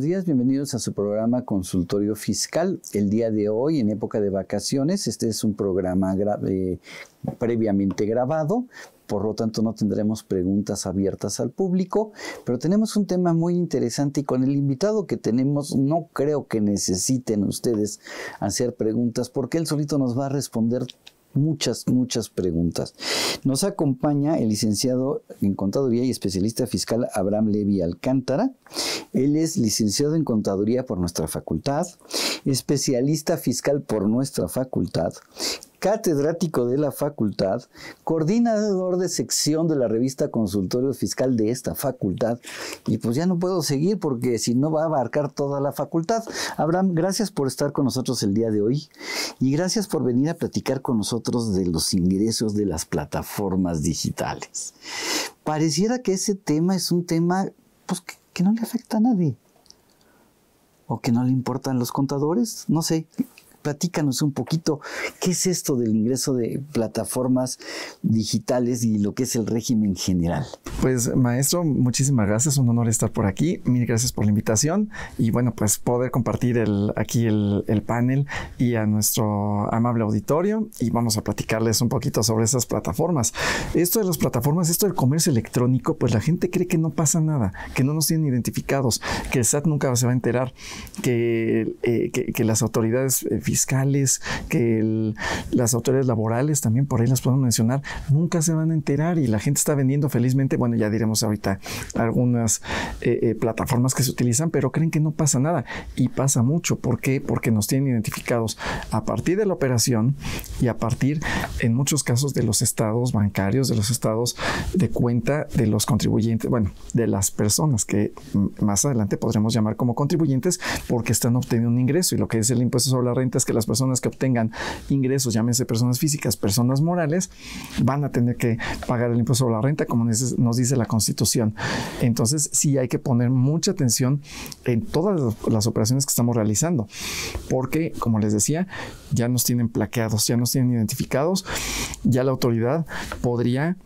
buenos días, bienvenidos a su programa Consultorio Fiscal. El día de hoy, en época de vacaciones, este es un programa eh, previamente grabado, por lo tanto no tendremos preguntas abiertas al público, pero tenemos un tema muy interesante y con el invitado que tenemos no creo que necesiten ustedes hacer preguntas porque él solito nos va a responder muchas, muchas preguntas. Nos acompaña el licenciado en Contaduría y especialista fiscal Abraham Levi Alcántara. Él es licenciado en Contaduría por nuestra facultad, especialista fiscal por nuestra facultad catedrático de la facultad, coordinador de sección de la revista Consultorio Fiscal de esta facultad. Y pues ya no puedo seguir porque si no va a abarcar toda la facultad. Abraham, gracias por estar con nosotros el día de hoy y gracias por venir a platicar con nosotros de los ingresos de las plataformas digitales. Pareciera que ese tema es un tema pues, que, que no le afecta a nadie. ¿O que no le importan los contadores? No sé. Platícanos un poquito qué es esto del ingreso de plataformas digitales y lo que es el régimen general. Pues maestro, muchísimas gracias, un honor estar por aquí, mil gracias por la invitación y bueno, pues poder compartir el, aquí el, el panel y a nuestro amable auditorio y vamos a platicarles un poquito sobre esas plataformas. Esto de las plataformas, esto del comercio electrónico, pues la gente cree que no pasa nada, que no nos tienen identificados, que el SAT nunca se va a enterar, que, eh, que, las autoridades eh, fiscales, que las autoridades laborales, también por ahí las podemos mencionar, nunca se van a enterar y la gente está vendiendo felizmente, bueno, ya diremos ahorita algunas eh, eh, plataformas que se utilizan, pero creen que no pasa nada y pasa mucho. ¿Por qué? Porque nos tienen identificados a partir de la operación y a partir, en muchos casos, de los estados bancarios, de los estados de cuenta de los contribuyentes, bueno, de las personas que más adelante podremos llamar como contribuyentes porque están obteniendo un ingreso y lo que es el impuesto sobre la renta que las personas que obtengan ingresos, llámense personas físicas, personas morales, van a tener que pagar el impuesto sobre la renta, como nos dice la Constitución. Entonces, sí hay que poner mucha atención en todas las operaciones que estamos realizando, porque, como les decía, ya nos tienen plaqueados, ya nos tienen identificados, ya la autoridad podría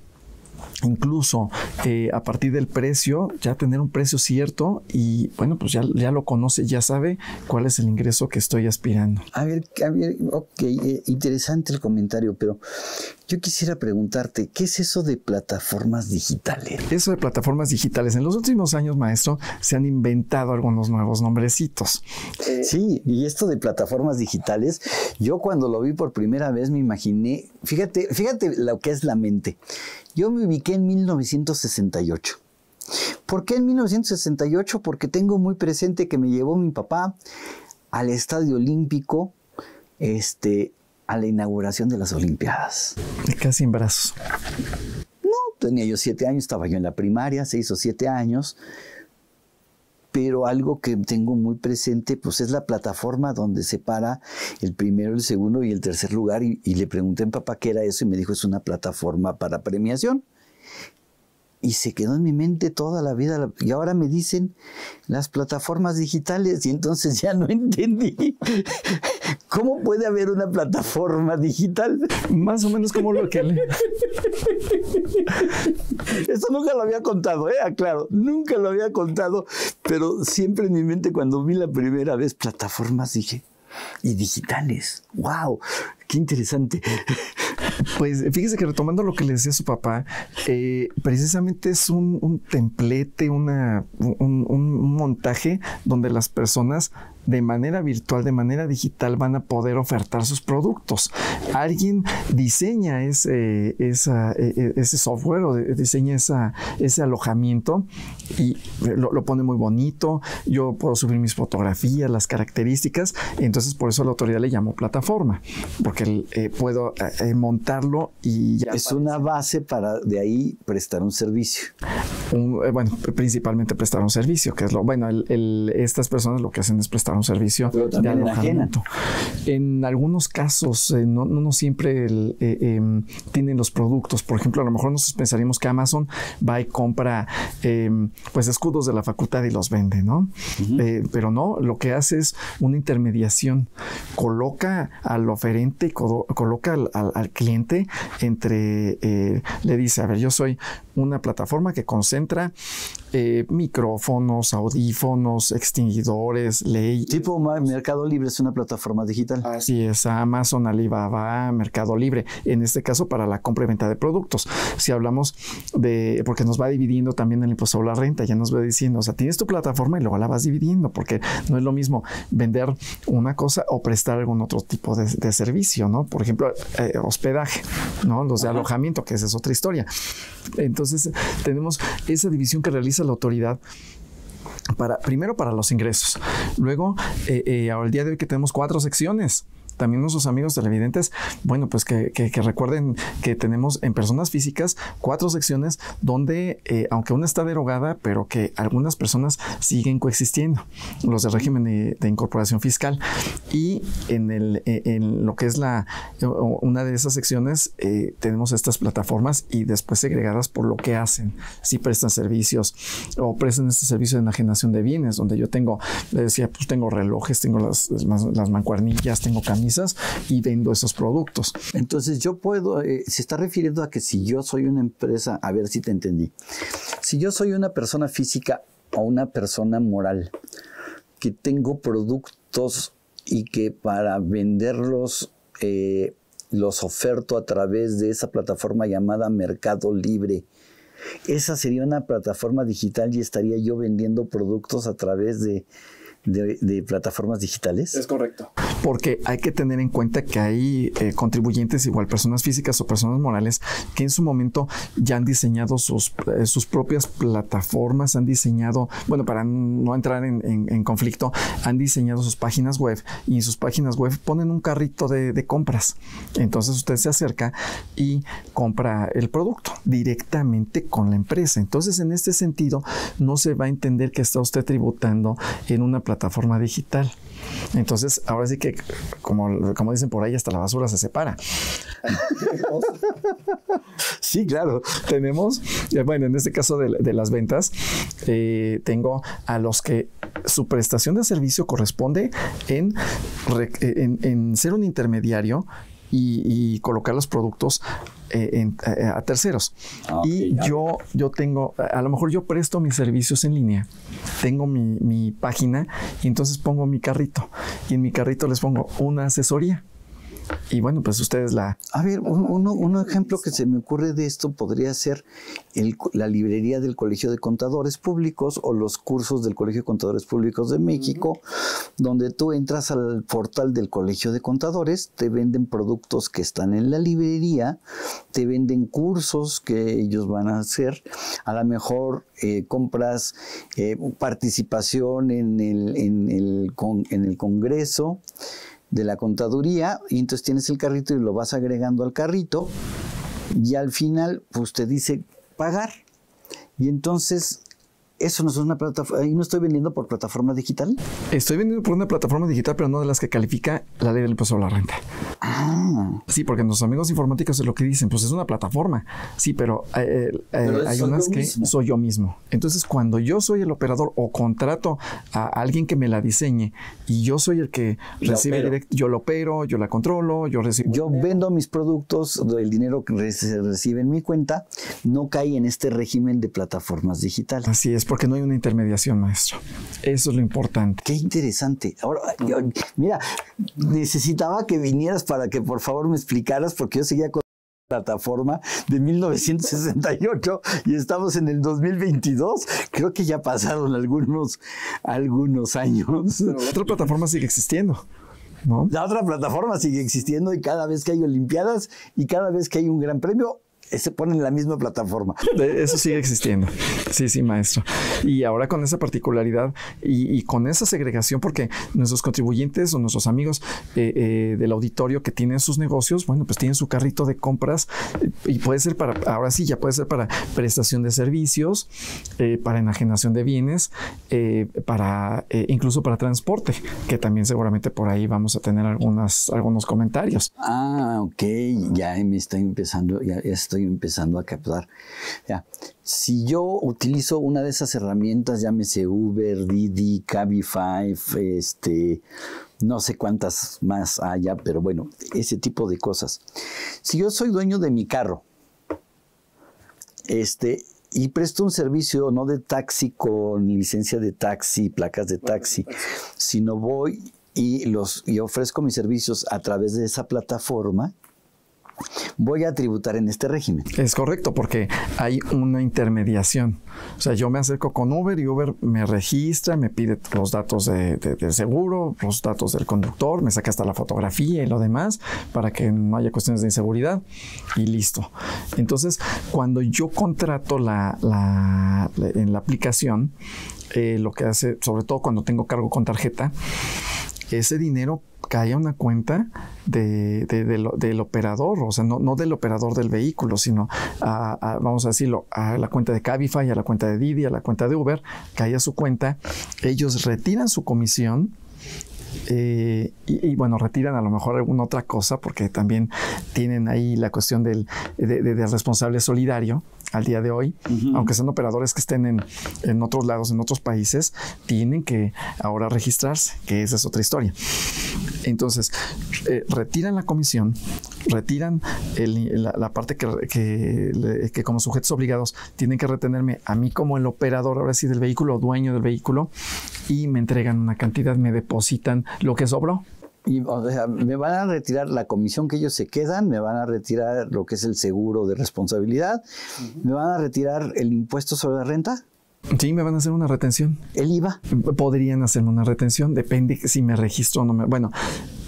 incluso eh, a partir del precio, ya tener un precio cierto y bueno, pues ya, ya lo conoce, ya sabe cuál es el ingreso que estoy aspirando. A ver, a ver ok, eh, interesante el comentario, pero yo quisiera preguntarte, ¿qué es eso de plataformas digitales? Eso de plataformas digitales, en los últimos años, maestro, se han inventado algunos nuevos nombrecitos. sí, y esto de plataformas digitales, yo cuando lo vi por primera vez me imaginé, fíjate, fíjate lo que es la mente. Yo me ubiqué en 1968. ¿Por qué en 1968? Porque tengo muy presente que me llevó mi papá al Estadio Olímpico este, a la inauguración de las Olimpiadas. Casi en brazos. No, tenía yo siete años, estaba yo en la primaria, seis o siete años pero algo que tengo muy presente, pues es la plataforma donde se para el primero, el segundo y el tercer lugar. Y, le pregunté a mi papá qué era eso y me dijo, es una plataforma para premiación. Y se quedó en mi mente toda la vida. Y ahora me dicen las plataformas digitales y entonces ya no entendí. ¿Cómo puede haber una plataforma digital? Más o menos como lo que le... Eso nunca lo había contado, ¿eh? Claro, nunca lo había contado, pero siempre en mi mente cuando vi la primera vez plataformas dije, y digitales, wow, qué interesante. Pues fíjese que retomando lo que le decía su papá, eh, precisamente es un, templete, una, un, montaje donde las personas de manera virtual, de manera digital, van a poder ofertar sus productos. Alguien diseña ese, esa, e, e, ese software o diseña esa, ese alojamiento y lo, pone muy bonito. Yo puedo subir mis fotografías, las características. Entonces, por eso la autoridad le llamó plataforma, porque eh, puedo eh, eh, montarlo y ya. Es una base para de ahí prestar un servicio. bueno, principalmente prestar un servicio, que es lo bueno. estas personas lo que hacen es prestar un servicio de alojamiento. En algunos casos, eh, no, no, siempre eh, em, tienen los productos. Por ejemplo, a lo mejor nosotros pensaríamos que Amazon va y compra em, pues escudos de la facultad y los vende, ¿no? Eh, pero no, lo que hace es una intermediación. Coloca al oferente, coloca al, al cliente entre, le dice, a ver, yo soy una plataforma que concentra eh, micrófonos, audífonos, extinguidores, ley. Tipo Mercado Libre es una plataforma digital. Así es, Amazon, Alibaba, Mercado Libre. En este caso para la compra y venta de productos. Si hablamos de, porque nos va dividiendo también el impuesto a la renta, ya nos va diciendo, o sea, tienes tu plataforma y luego la vas dividiendo, porque no es lo mismo vender una cosa o prestar algún otro tipo de, servicio, ¿no? Por ejemplo, eh, hospedaje, ¿no? Los de alojamiento, que esa es otra historia. Entonces, tenemos esa división que realiza la autoridad para, primero para los ingresos. Luego, eh, eh, al día de hoy que tenemos cuatro secciones también nuestros amigos televidentes, bueno, pues que, recuerden que tenemos en personas físicas cuatro secciones donde, eh, aunque una está derogada, pero que algunas personas siguen coexistiendo, los del régimen de, incorporación fiscal. Y en, el, eh, en lo que es la, una de esas secciones, eh, tenemos estas plataformas y después segregadas por lo que hacen, si prestan servicios o prestan este servicio de enajenación de bienes, donde yo tengo, le decía, pues tengo relojes, tengo las, las mancuernillas, tengo y vendo esos productos. Entonces yo puedo, eh, se está refiriendo a que si yo soy una empresa, a ver si te entendí, si yo soy una persona física o una persona moral que tengo productos y que para venderlos eh, los oferto a través de esa plataforma llamada Mercado Libre. Esa sería una plataforma digital y estaría yo vendiendo productos a través de, de, plataformas digitales? Es correcto. Porque hay que tener en cuenta que hay eh, contribuyentes, igual personas físicas o personas morales, que en su momento ya han diseñado sus, eh, sus propias plataformas, han diseñado, bueno, para no entrar en, conflicto, han diseñado sus páginas web y en sus páginas web ponen un carrito de, de compras. Entonces usted se acerca y compra el producto directamente con la empresa. Entonces, en este sentido, no se va a entender que está usted tributando en una plataforma plataforma digital. Entonces, ahora sí que, como, como dicen por ahí, hasta la basura se separa. sí, claro. Tenemos, eh, bueno, en este caso de, las ventas, eh, tengo a los que su prestación de servicio corresponde en, en, ser un intermediario y, colocar los productos eh, a terceros. Ah, y yo, yo tengo, a lo mejor yo presto mis servicios en línea tengo mi, página y entonces pongo mi carrito y en mi carrito les pongo una asesoría. Y bueno, pues ustedes la... A ver, un, ejemplo que se me ocurre de esto podría ser la librería del Colegio de Contadores Públicos o los cursos del Colegio de Contadores Públicos de México, donde tú entras al portal del Colegio de Contadores, te venden productos que están en la librería, te venden cursos que ellos van a hacer, a lo mejor eh, compras eh, participación en el, en el, en el Congreso de la contaduría y entonces tienes el carrito y lo vas agregando al carrito y al final pues te dice pagar. Y entonces eso no es una plataforma, ¿y no estoy vendiendo por plataforma digital? Estoy vendiendo por una plataforma digital, pero no de las que califica la ley del impuesto a la renta. Ah. Sí, porque nuestros amigos informáticos es lo que dicen, pues es una plataforma. Sí, pero, eh, eh, hay unas que soy yo mismo. Entonces, cuando yo soy el operador o contrato a alguien que me la diseñe y yo soy el que recibe directo, yo lo opero, yo la controlo, yo recibo. Yo vendo mis productos, el dinero que se recibe en mi cuenta no cae en este régimen de plataformas digitales. Así es porque no hay una intermediación, maestro. Eso es lo importante. Qué interesante. Ahora, mira, necesitaba que vinieras para que por favor me explicaras, porque yo seguía con la plataforma de 1968 y estamos en el 2022. Creo que ya pasaron algunos, algunos años. la otra plataforma sigue existiendo. ¿No? La otra plataforma sigue existiendo y cada vez que hay Olimpiadas y cada vez que hay un gran premio, se ponen en la misma plataforma. Eso sigue existiendo. Sí, sí, maestro. Y ahora con esa particularidad y, con esa segregación, porque nuestros contribuyentes o nuestros amigos eh, eh, del auditorio que tienen sus negocios, bueno, pues tienen su carrito de compras eh, y puede ser para, ahora sí, ya puede ser para prestación de servicios, para enajenación de bienes, para incluso para transporte, que también seguramente por ahí vamos a tener algunas, algunos comentarios. Ah, ok, ya me está empezando, ya estoy empezando a captar. Ya. Si yo utilizo una de esas herramientas, llámese Uber, Didi, Cabify, este, no sé cuántas más haya, pero bueno, ese tipo de cosas. Si yo soy dueño de mi carro Este, y presto un servicio no de taxi con licencia de taxi, placas de taxi, sino voy y los y ofrezco mis servicios a través de esa plataforma voy a tributar en este régimen. Es correcto, porque hay una intermediación. O sea, yo me acerco con Uber y Uber me registra, me pide los datos de, del seguro, los datos del conductor, me saca hasta la fotografía y lo demás para que no haya cuestiones de inseguridad y listo. Entonces, cuando yo contrato la, en la aplicación, eh, lo que hace, sobre todo cuando tengo cargo con tarjeta, ese dinero cae a una cuenta de, del operador, o sea, no, del operador del vehículo, sino a, vamos a decirlo, a la cuenta de Cabify, a la cuenta de Didi, a la cuenta de Uber, cae a su cuenta, ellos retiran su comisión eh, y, bueno, retiran a lo mejor alguna otra cosa porque también tienen ahí la cuestión del de, responsable solidario al día de hoy, aunque sean operadores que estén en, en, otros lados, en otros países, tienen que ahora registrarse, que esa es otra historia. Entonces, eh, retiran la comisión, retiran la, parte que, que, como sujetos obligados tienen que retenerme a mí como el operador, ahora sí, del vehículo, dueño del vehículo, y me entregan una cantidad, me depositan lo que sobró. Y, o sea, me van a retirar la comisión que ellos se quedan, me van a retirar lo que es el seguro de responsabilidad, me van a retirar el impuesto sobre la renta. Sí, me van a hacer una retención. ¿El IVA? Podrían hacerme una retención, depende si me registro o no. Me... Bueno,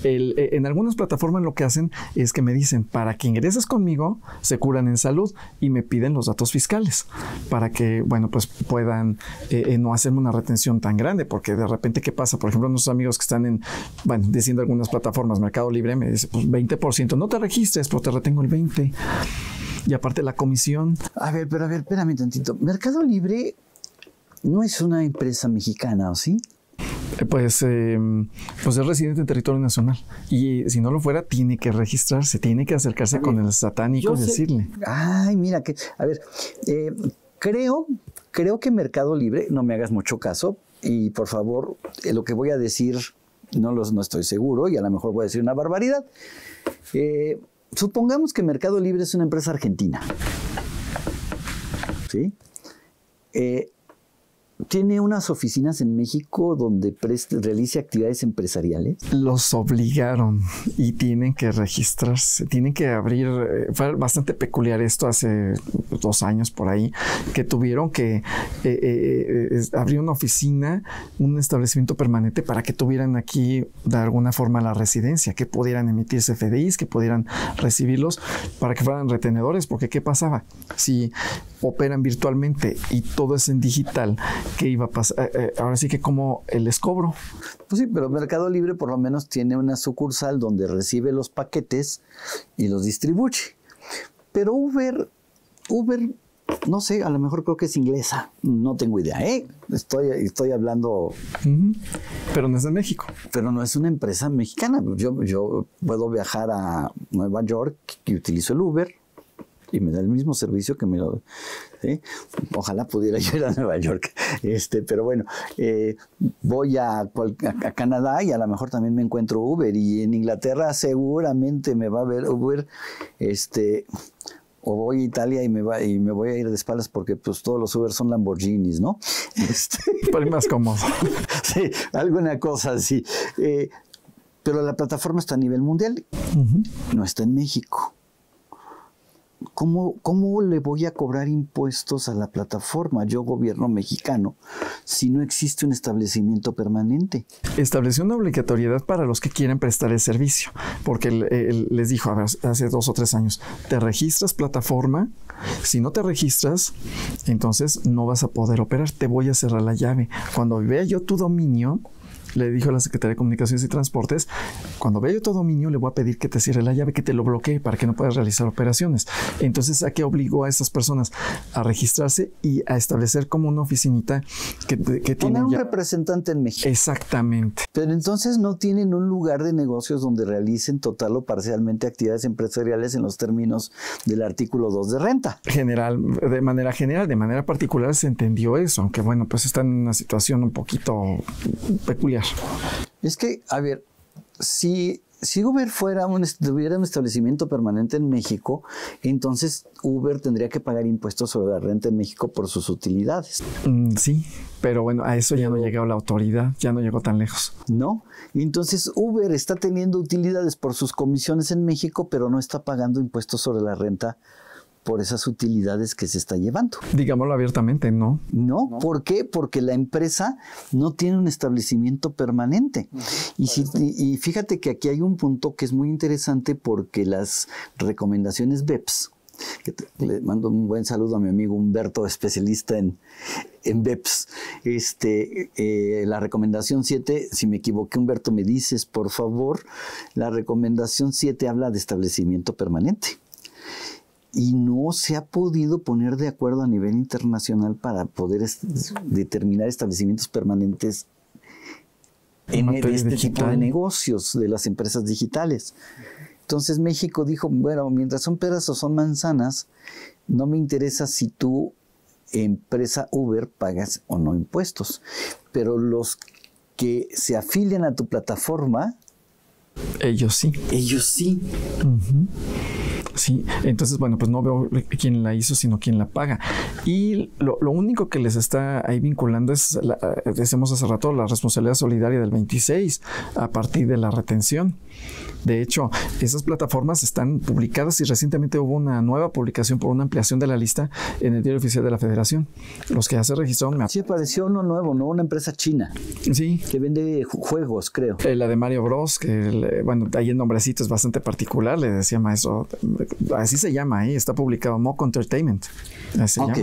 eh, en algunas plataformas lo que hacen es que me dicen, para que ingreses conmigo, se curan en salud y me piden los datos fiscales para que, bueno, pues puedan eh, eh, no hacerme una retención tan grande, porque de repente, ¿qué pasa? Por ejemplo, nuestros amigos que están en, bueno, diciendo algunas plataformas, Mercado Libre, me dice, pues 20%, no te registres, pero te retengo el 20%. Y aparte la comisión. A ver, pero a ver, espérame tantito. Mercado Libre no es una empresa mexicana, ¿o sí? Eh, pues, em, pues es residente en territorio nacional. Y si no lo fuera, tiene que registrarse, tiene que acercarse con el satánico y decirle. Ay, mira, que, a ver, eh, creo, creo que Mercado Libre, no me hagas mucho caso, y por favor, eh, lo que voy a decir, no, los, no estoy seguro, y a lo mejor voy a decir una barbaridad. supongamos que Mercado Libre es una empresa argentina. ¿Sí? Tiene unas oficinas en México donde realice actividades empresariales. Los obligaron y tienen que registrarse, tienen que abrir. Eh, fue bastante peculiar esto hace dos años por ahí, que tuvieron que eh, eh, abrir una oficina, un establecimiento permanente para que tuvieran aquí de alguna forma la residencia, que pudieran emitirse FDIs, que pudieran recibirlos para que fueran retenedores, porque ¿qué pasaba? Si operan virtualmente y todo es en digital, ¿qué iba a pasar? Eh, eh, ahora sí que como el escobro. Pues sí, pero Mercado Libre por lo menos tiene una sucursal donde recibe los paquetes y los distribuye. Pero Uber, Uber, no sé, a lo mejor creo que es inglesa, no tengo idea, ¿eh? Estoy, estoy hablando... Pero no es de México. Pero no es una empresa mexicana. Yo, yo puedo viajar a Nueva York y utilizo el Uber, y me da el mismo servicio que me lo... Ojalá pudiera ir a Nueva York, este, pero bueno, eh, voy a, a, Canadá y a lo mejor también me encuentro Uber y en Inglaterra seguramente me va a ver Uber, este, o voy a Italia y me, va, y me voy a ir de espaldas porque pues todos los Uber son Lamborghinis, ¿no? Este, Para más cómodo. sí, alguna cosa así. Eh, pero la plataforma está a nivel mundial, no está en México. ¿Cómo, ¿cómo, le voy a cobrar impuestos a la plataforma, yo gobierno mexicano, si no existe un establecimiento permanente? Estableció una obligatoriedad para los que quieren prestar el servicio, porque les dijo hace dos o tres años, te registras plataforma, si no te registras, entonces no vas a poder operar, te voy a cerrar la llave. Cuando vea yo tu dominio, le dijo a la Secretaría de Comunicaciones y Transportes, cuando vea yo tu dominio le voy a pedir que te cierre la llave, que te lo bloquee para que no puedas realizar operaciones. Entonces, ¿a qué obligó a estas personas? A registrarse y a establecer como una oficinita que, que tiene un representante en México. Exactamente. Pero entonces no tienen un lugar de negocios donde realicen total o parcialmente actividades empresariales en los términos del artículo 2 de renta. General, de manera general, de manera particular se entendió eso, aunque bueno, pues están en una situación un poquito peculiar. Es que, a ver, si si Uber fuera un, tuviera un establecimiento permanente en México, entonces Uber tendría que pagar impuestos sobre la renta en México por sus utilidades. Mm, sí, pero bueno, a eso ya no llegó la autoridad, ya no llegó tan lejos. No, entonces Uber está teniendo utilidades por sus comisiones en México, pero no está pagando impuestos sobre la renta por esas utilidades que se está llevando. Digámoslo abiertamente, ¿no? No, ¿por qué? Porque la empresa no tiene un establecimiento permanente. Y, si, y fíjate que aquí hay un punto que es muy interesante porque las recomendaciones BEPS, que le mando un buen saludo a mi amigo Humberto, especialista en, en BEPS. Este, eh, la recomendación 7, si me equivoqué, Humberto, me dices, por favor, la recomendación 7 habla de establecimiento permanente y no se ha podido poner de acuerdo a nivel internacional para poder determinar establecimientos permanentes en, este tipo de negocios de las empresas digitales. Entonces México dijo, bueno, mientras son peras o son manzanas, no me interesa si tú, empresa Uber, pagas o no impuestos, pero los que se afilian a tu plataforma, ellos sí. Ellos sí. Sí, entonces, bueno, pues no veo quién la hizo, sino quién la paga. Y lo, único que les está ahí vinculando es, la, decimos hace rato, la responsabilidad solidaria del 26 a partir de la retención. De hecho, esas plataformas están publicadas y recientemente hubo una nueva publicación por una ampliación de la lista en el diario oficial de la Federación. Los que ya se registraron. Sí, apareció uno nuevo, ¿no? Una empresa china. Sí. Que vende juegos, creo. Eh, la de Mario Bros, que, bueno, ahí el nombrecito es bastante particular, le decía maestro. Así se llama ahí, está publicado Moco Entertainment. ok.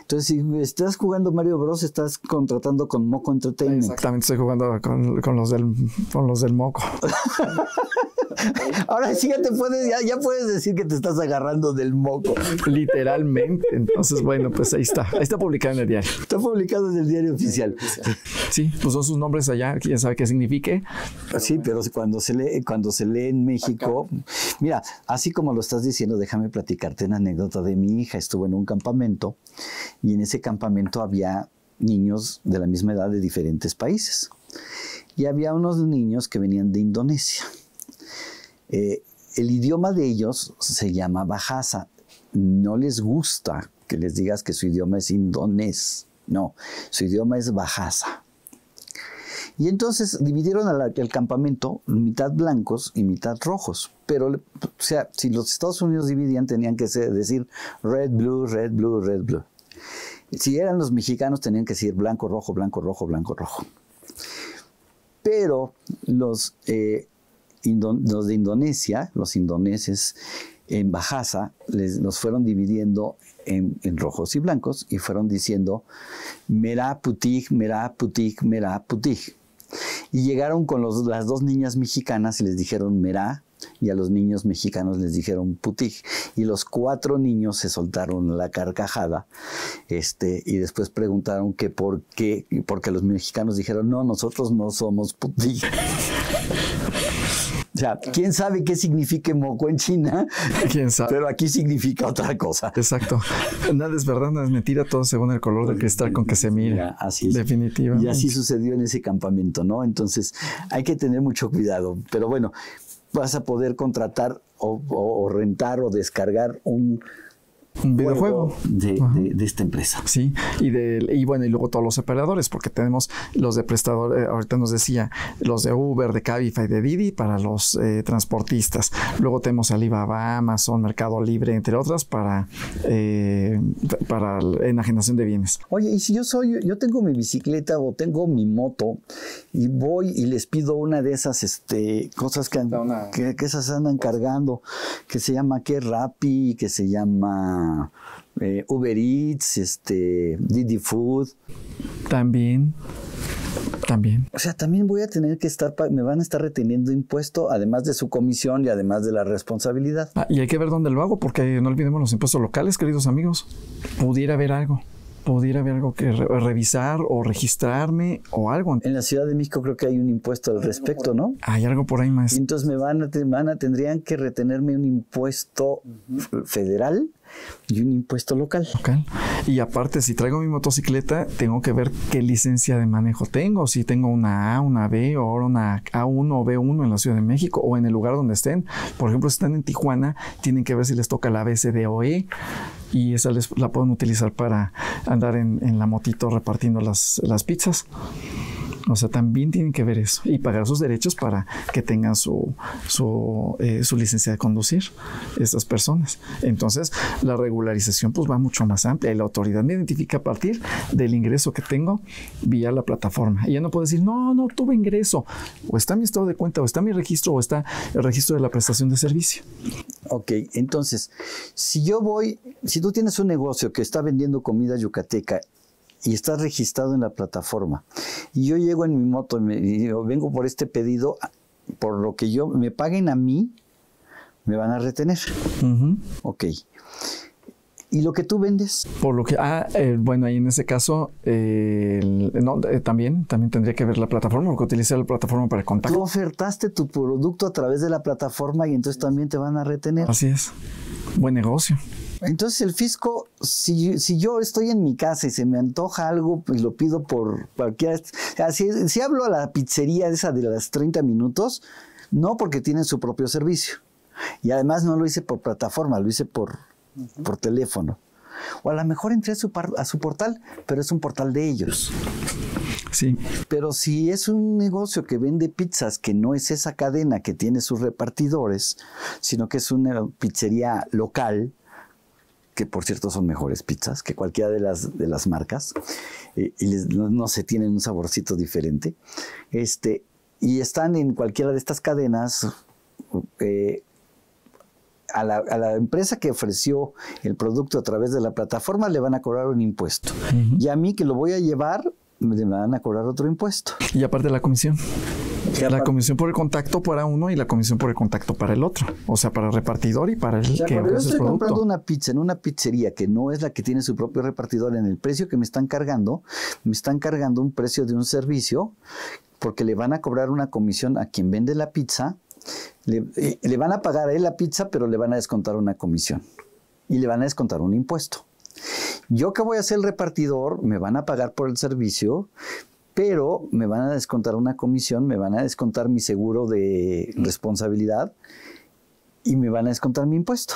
Entonces, si estás jugando Mario Bros, estás contratando con Moco Entertainment. Exactamente, estoy jugando con, los, del, con los del Moco. Ahora sí ya te puedes, ya, puedes decir que te estás agarrando del moco. Literalmente. Entonces, bueno, pues ahí está. Ahí está publicado en el diario. Está publicado en el diario oficial. Sí, pues son sus nombres allá, quién sabe qué signifique. Sí, pero cuando se lee, cuando se lee en México, mira, así como lo estás diciendo, déjame platicarte una anécdota de mi hija. Estuvo en un campamento y en ese campamento había niños de la misma edad de diferentes países. Y había unos niños que venían de Indonesia. Eh, el idioma de ellos se llama Bahasa. No les gusta que les digas que su idioma es indonés. No, su idioma es Bahasa. Y entonces dividieron el campamento mitad blancos y mitad rojos. Pero, o sea, si los Estados Unidos dividían, tenían que decir red, blue, red, blue, red, blue. Si eran los mexicanos, tenían que decir blanco, rojo, blanco, rojo, blanco, rojo. Pero los eh, los de Indonesia, los indoneses en Bajasa, los fueron dividiendo en, rojos y blancos y fueron diciendo Merá putig, Merá putig, Merá putig. Y llegaron con las dos niñas mexicanas y les dijeron Merá y a los niños mexicanos les dijeron putig. Y los cuatro niños se soltaron la carcajada este, y después preguntaron que por qué, porque los mexicanos dijeron no, nosotros no somos putig. O sea, quién sabe qué significa moco en China. Quién sabe. Pero aquí significa otra cosa. Exacto. Nada es verdad, nada es mentira, todo según el color del cristal con que se mira. así es. Definitivamente. Y así sucedió en ese campamento, ¿no? Entonces hay que tener mucho cuidado. Pero bueno, vas a poder contratar o rentar o descargar un un videojuego de, esta empresa. Sí, y, de, y bueno, y luego todos los operadores, porque tenemos los de prestador, eh, ahorita nos decía, los de Uber, de Cabify, de Didi para los eh, transportistas. Luego tenemos Alibaba, Amazon, Mercado Libre, entre otras, para, eh, para enajenación de bienes. Oye, y si yo soy, yo tengo mi bicicleta o tengo mi moto y voy y les pido una de esas este, cosas que, que, que esas andan cargando, que se llama que Rappi, que se llama eh, Uber Eats, este, Didi Food. También. También. O sea, también voy a tener que estar, me van a estar reteniendo impuesto, además de su comisión y además de la responsabilidad. Ah, y hay que ver dónde lo hago, porque no olvidemos los impuestos locales, queridos amigos. Pudiera haber algo. pudiera haber algo que revisar o registrarme o algo. En la Ciudad de México creo que hay un impuesto al respecto, ¿no? Hay algo por ahí más. entonces me van a, van a tendrían que retenerme un impuesto federal y un impuesto local. Y aparte, si traigo mi motocicleta, tengo que ver qué licencia de manejo tengo. Si tengo una A, una B o una A1 o B1 en la Ciudad de México o en el lugar donde estén. Por ejemplo, si están en Tijuana, tienen que ver si les toca la BCDOE y esa les, la pueden utilizar para andar en, en la motito repartiendo las, las pizzas. O sea, también tienen que ver eso y pagar sus derechos para que tengan su, su, eh, su, licencia de conducir estas personas. Entonces, la regularización pues va mucho más amplia y la autoridad me identifica a partir del ingreso que tengo vía la plataforma. Y ya no puedo decir, no, no tuve ingreso. O está mi estado de cuenta, o está mi registro, o está el registro de la prestación de servicio. Ok, entonces, si yo voy, si tú tienes un negocio que está vendiendo comida yucateca y está registrado en la plataforma. Y yo llego en mi moto y, me, digo, vengo por este pedido, por lo que yo me paguen a mí, me van a retener. Ok. ¿Y lo que tú vendes? Por lo que, ah, eh, bueno, ahí en ese caso, eh, no, eh, también, también tendría que ver la plataforma, porque utiliza la plataforma para el contacto. Tú ofertaste tu producto a través de la plataforma y entonces también te van a retener. Así es. Buen negocio. Entonces el fisco, si, si, yo estoy en mi casa y se me antoja algo, pues lo pido por cualquier... Si, si hablo a la pizzería esa de las 30 minutos, no porque tienen su propio servicio. Y además no lo hice por plataforma, lo hice por, por teléfono. O a lo mejor entré a su, a su portal, pero es un portal de ellos. Sí. Pero si es un negocio que vende pizzas, que no es esa cadena que tiene sus repartidores, sino que es una pizzería local, que por cierto son mejores pizzas que cualquiera de las, de las marcas, eh, y les, no, no, se tienen un saborcito diferente, este, y están en cualquiera de estas cadenas, eh, a, la, a, la, empresa que ofreció el producto a través de la plataforma le van a cobrar un impuesto, uh -huh. y a mí que lo voy a llevar, me van a cobrar otro impuesto. Y aparte la comisión. La comisión por el contacto para uno y la comisión por el contacto para el otro. O sea, para el repartidor y para el o sea, que ofrece yo estoy comprando una pizza en una pizzería que no es la que tiene su propio repartidor en el precio que me están cargando, me están cargando un precio de un servicio porque le van a cobrar una comisión a quien vende la pizza, le, eh, le van a pagar a él la pizza, pero le van a descontar una comisión y le van a descontar un impuesto. Yo que voy a ser el repartidor, me van a pagar por el servicio, pero me van a descontar una comisión, me van a descontar mi seguro de responsabilidad y me van a descontar mi impuesto.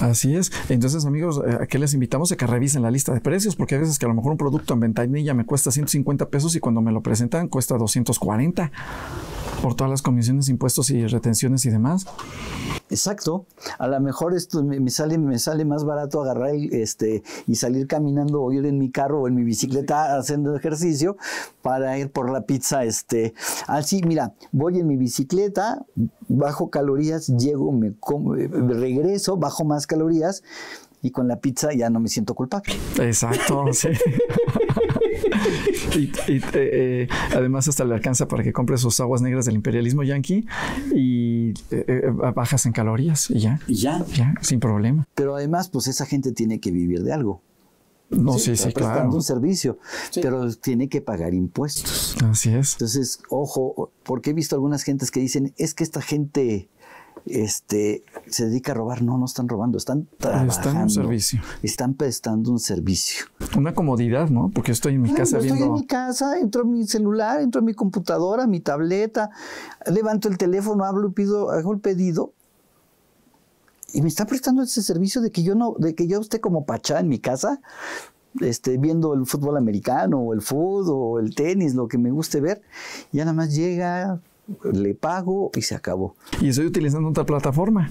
Así es. Entonces, amigos, ¿a qué les invitamos? A que revisen la lista de precios, porque a veces que a lo mejor un producto en ventanilla me cuesta 150 pesos y cuando me lo presentan cuesta 240 por todas las comisiones, impuestos y retenciones y demás. Exacto. A lo mejor esto me, me, sale, me sale más barato agarrar este, y salir caminando o ir en mi carro o en mi bicicleta haciendo ejercicio para ir por la pizza. Este. Así, mira, voy en mi bicicleta, bajo calorías, llego, me, como, me regreso, bajo más calorías y con la pizza ya no me siento culpable. Exacto, sí. y, y eh, además hasta le alcanza para que compre sus aguas negras del imperialismo yanqui y eh, bajas en calorías y ya. Y ya. Ya, sin problema. Pero además, pues esa gente tiene que vivir de algo. No, sí, sí, sí claro. un servicio, sí. pero tiene que pagar impuestos. Así es. Entonces, ojo, porque he visto algunas gentes que dicen, es que esta gente este, se dedica a robar. No, no están robando, están trabajando. Están un servicio. Están prestando un servicio. Una comodidad, ¿no? Porque estoy en mi casa no, viendo... Estoy en mi casa, entro en mi celular, entro en mi computadora, mi tableta, levanto el teléfono, hablo y pido, hago el pedido. Y me está prestando ese servicio de que yo no, de que yo esté como pachá en mi casa, este, viendo el fútbol americano, o el fútbol, o el tenis, lo que me guste ver. Y ya nada más llega, le pago y se acabó. Y estoy utilizando otra plataforma.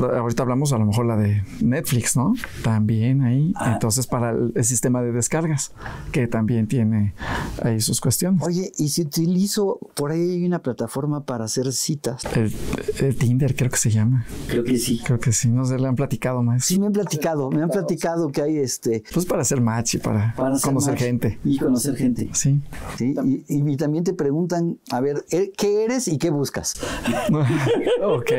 Ahorita hablamos a lo mejor la de Netflix, ¿no? También ahí. Ah. Entonces para el, el, sistema de descargas, que también tiene ahí sus cuestiones. Oye, y si utilizo, por ahí hay una plataforma para hacer citas. El, el Tinder creo que se llama. Creo que sí. Creo que sí. No sé, le han platicado más. Sí, me han platicado. Me han platicado que hay este... Pues para hacer match y para, para conocer match gente. Y conocer gente. Sí. sí y, y, también te preguntan, a ver, ¿qué eres? Eres y qué buscas? ok.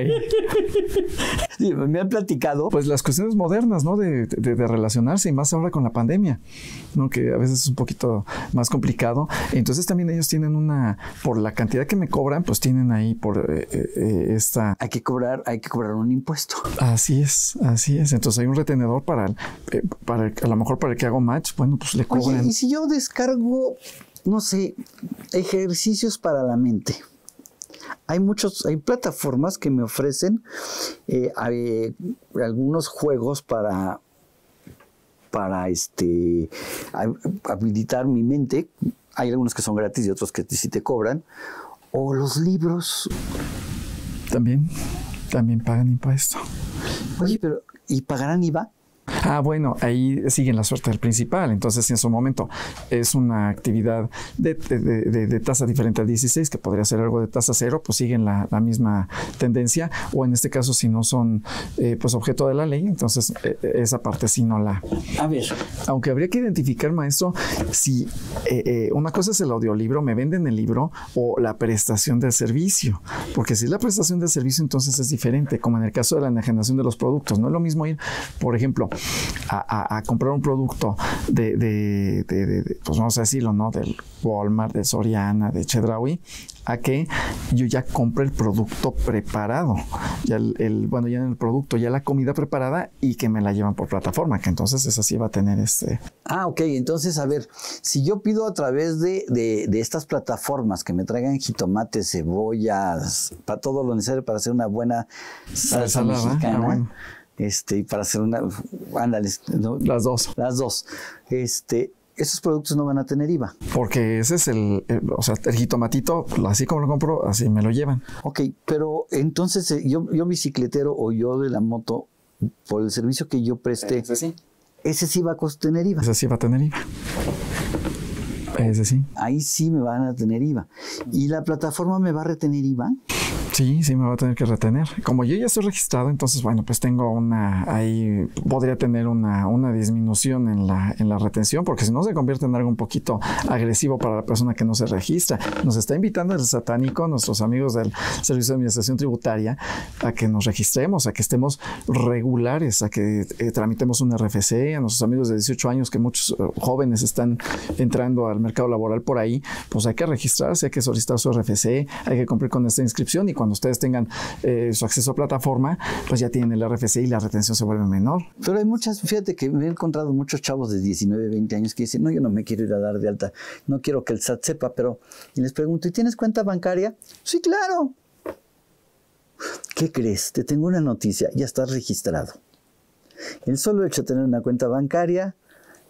Sí, me han platicado. Pues las cuestiones modernas, ¿no? De, de, de, relacionarse y más ahora con la pandemia, ¿no? Que a veces es un poquito más complicado. Entonces también ellos tienen una, por la cantidad que me cobran, pues tienen ahí por eh, eh, esta... Hay que cobrar, hay que cobrar un impuesto. Así es, así es. Entonces hay un retenedor para, eh, para a lo mejor para el que hago match, bueno, pues le cobran. Oye, y si yo descargo, no sé, ejercicios para la mente hay muchos, hay plataformas que me ofrecen eh, hay algunos juegos para para este habilitar mi mente. Hay algunos que son gratis y otros que sí te cobran. O los libros. También, también pagan impuesto. Oye, pero ¿y pagarán IVA? Ah, bueno, ahí siguen la suerte del principal. Entonces, si en su momento es una actividad de, de, de, tasa diferente al 16, que podría ser algo de tasa cero, pues siguen la, la misma tendencia. O en este caso, si no son eh, pues objeto de la ley, entonces eh, esa parte sí no la. A ver. Aunque habría que identificar, maestro, si eh, una cosa es el audiolibro, me venden el libro o la prestación del servicio. Porque si es la prestación del servicio, entonces es diferente, como en el caso de la enajenación de los productos. No es lo mismo ir, por ejemplo, a, comprar un producto de, de, de, pues vamos a decirlo, ¿no? Del Walmart, de Soriana, de Chedraui, a que yo ya compre el producto preparado, ya el, bueno, ya en el producto, ya la comida preparada y que me la llevan por plataforma, que entonces esa sí va a tener este... Ah, ok, entonces a ver, si yo pido a través de, de estas plataformas que me traigan jitomates, cebollas, para todo lo necesario para hacer una buena salsa ah, mexicana. Este, y para hacer una, ándales, las dos. Las dos. Este, esos productos no van a tener IVA. Porque ese es el, o sea, el jitomatito, así como lo compro, así me lo llevan. Ok, pero entonces eh, yo, yo bicicletero o yo de la moto, por el servicio que yo preste, ese sí. Ese sí va a tener IVA. Ese sí va a tener IVA. Ese sí. Ahí sí me van a tener IVA. ¿Y la plataforma me va a retener IVA? Sí, sí me va a tener que retener. Como yo ya estoy registrado, entonces bueno, pues tengo una, ahí podría tener una, una disminución en la, en la retención, porque si no se convierte en algo un poquito agresivo para la persona que no se registra. Nos está invitando el satánico, nuestros amigos del Servicio de Administración Tributaria, a que nos registremos, a que estemos regulares, a que eh, tramitemos un RFC, a nuestros amigos de 18 años, que muchos eh, jóvenes están entrando al mercado laboral por ahí, pues hay que registrarse, hay que solicitar su RFC, hay que cumplir con esta inscripción y cuando ustedes tengan eh, su acceso a plataforma, pues ya tienen el RFC y la retención se vuelve menor. Pero hay muchas, fíjate que me he encontrado muchos chavos de 19, 20 años que dicen, no, yo no me quiero ir a dar de alta, no quiero que el SAT sepa, pero, y les pregunto, ¿y tienes cuenta bancaria? Sí, claro. ¿Qué crees? Te tengo una noticia, ya estás registrado. El solo hecho de tener una cuenta bancaria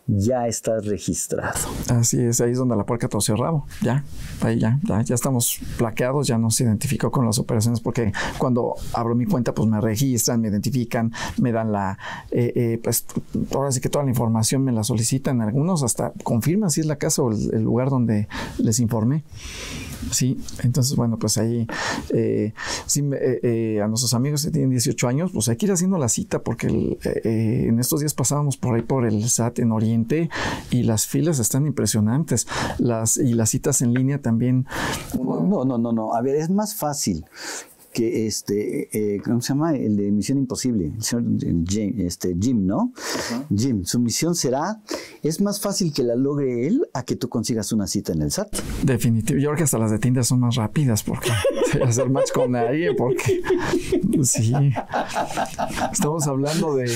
ya estás registrado. Así es, ahí es donde la puerca torció rabo. Ya, ahí ya, ya, ya estamos plaqueados, ya nos identificó con las operaciones porque cuando abro mi cuenta, pues me registran, me identifican, me dan la, eh, eh, pues ahora sí que toda la información me la solicitan, algunos hasta confirman si es la casa o el lugar donde les informé. Sí, entonces, bueno, pues ahí eh, eh, eh, a nuestros amigos que tienen 18 años, pues hay que ir haciendo la cita porque en estos días pasábamos por ahí por el SAT en Oriente y las filas están impresionantes. Las, y las citas en línea también. No, no, no, no. A ver, es más fácil que este, eh, ¿cómo se llama? El de Misión Imposible, el señor Jim, este, Jim ¿no? Jim, su misión será, es más fácil que la logre él a que tú consigas una cita en el SAT. Definitivo, yo creo que hasta las de Tinder son más rápidas porque hacer match con nadie, porque sí. Estamos hablando de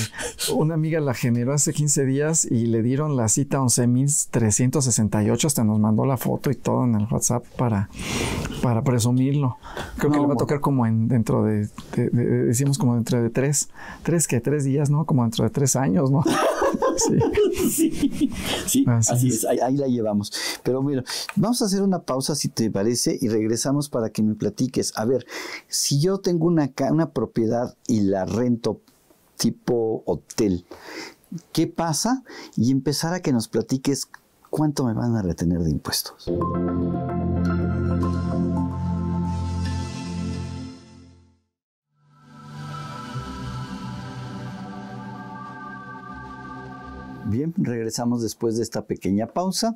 una amiga la generó hace 15 días y le dieron la cita 11.368, hasta nos mandó la foto y todo en el WhatsApp para, para presumirlo. Creo que le va a tocar como dentro de, decimos como dentro de tres, tres que tres días, ¿no? Como dentro de tres años, ¿no? sí, sí, así, es, Ahí, la llevamos. Pero mira, vamos a hacer una pausa si te parece y regresamos para que me platiques. A ver, si yo tengo una, una propiedad y la rento tipo hotel, ¿qué pasa? Y empezar a que nos platiques cuánto me van a retener de impuestos. Bien, regresamos después de esta pequeña pausa.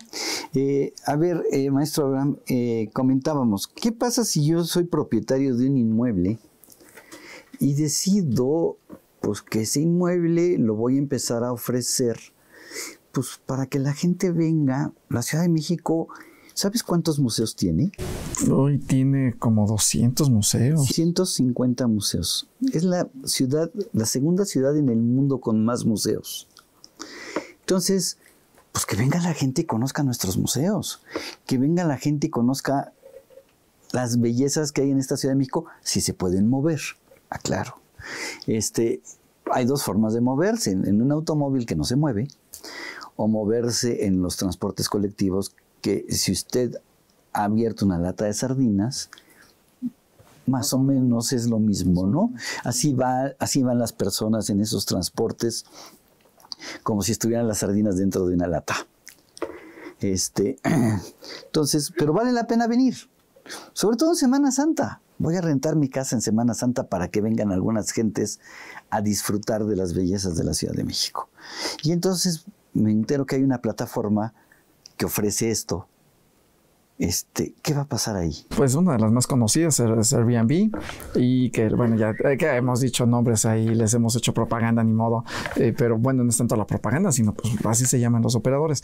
Eh, a ver, eh, maestro Abraham, eh, comentábamos, ¿qué pasa si yo soy propietario de un inmueble y decido pues que ese inmueble lo voy a empezar a ofrecer pues para que la gente venga, la Ciudad de México, ¿sabes cuántos museos tiene? Hoy tiene como 200 museos. 150 museos. Es la ciudad, la segunda ciudad en el mundo con más museos. Entonces, pues que venga la gente y conozca nuestros museos, que venga la gente y conozca las bellezas que hay en esta Ciudad de México, si se pueden mover, aclaro. Este, hay dos formas de moverse, en un automóvil que no se mueve o moverse en los transportes colectivos que si usted ha abierto una lata de sardinas, más o menos es lo mismo, ¿no? Así va, así van las personas en esos transportes como si estuvieran las sardinas dentro de una lata. Este, entonces, pero vale la pena venir, sobre todo en Semana Santa. Voy a rentar mi casa en Semana Santa para que vengan algunas gentes a disfrutar de las bellezas de la Ciudad de México. Y entonces me entero que hay una plataforma que ofrece esto este, ¿qué va a pasar ahí? Pues una de las más conocidas es Airbnb y que, bueno, ya eh, que hemos dicho nombres ahí, les hemos hecho propaganda, ni modo, eh, pero bueno, no es tanto la propaganda, sino pues así se llaman los operadores.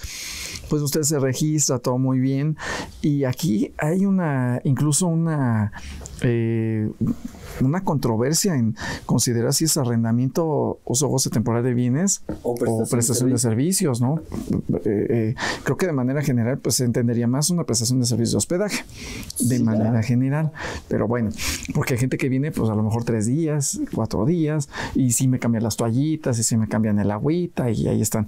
Pues usted se registra, todo muy bien, y aquí hay una, incluso una, eh, una controversia en considerar si es arrendamiento, uso, goce temporal de bienes o prestación, de, servicios, ¿no? creo que de manera general, pues se entendería más una prestación de servicios de hospedaje de manera general. Pero bueno, porque hay gente que viene, pues a lo mejor tres días, cuatro días, y si me cambian las toallitas, y si me cambian el agüita, y ahí están.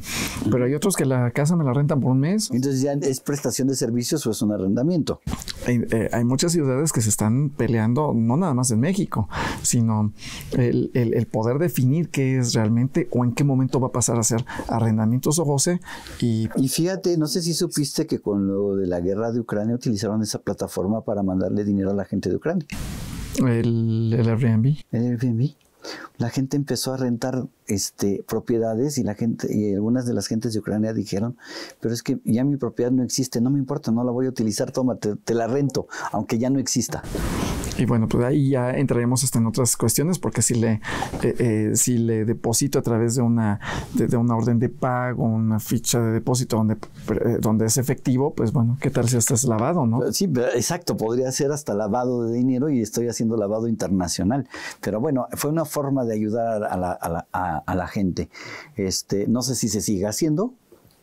Pero hay otros que la casa me la rentan por un mes. Entonces ya es prestación de servicios o es un arrendamiento. Hay, eh, muchas ciudades que se están peleando, no nada más en México, sino el, el, poder definir qué es realmente o en qué momento va a pasar a ser arrendamientos o goce. Y, y fíjate, no sé si supiste que con lo de la guerra de Ucrania, utilizaron esa plataforma para mandarle dinero a la gente de Ucrania. El, el Airbnb. El Airbnb. La gente empezó a rentar este, propiedades y la gente y algunas de las gentes de Ucrania dijeron, pero es que ya mi propiedad no existe, no me importa, no la voy a utilizar, toma, te la rento, aunque ya no exista. Y bueno, pues ahí ya entraremos hasta en otras cuestiones, porque si le, eh, eh, si le deposito a través de una, de, una orden de pago, una ficha de depósito donde, eh, donde es efectivo, pues bueno, ¿qué tal si hasta es lavado, no? Sí, exacto, podría ser hasta lavado de dinero y estoy haciendo lavado internacional. Pero bueno, fue una forma de ayudar a la, a la, a la gente. Este, no sé si se sigue haciendo,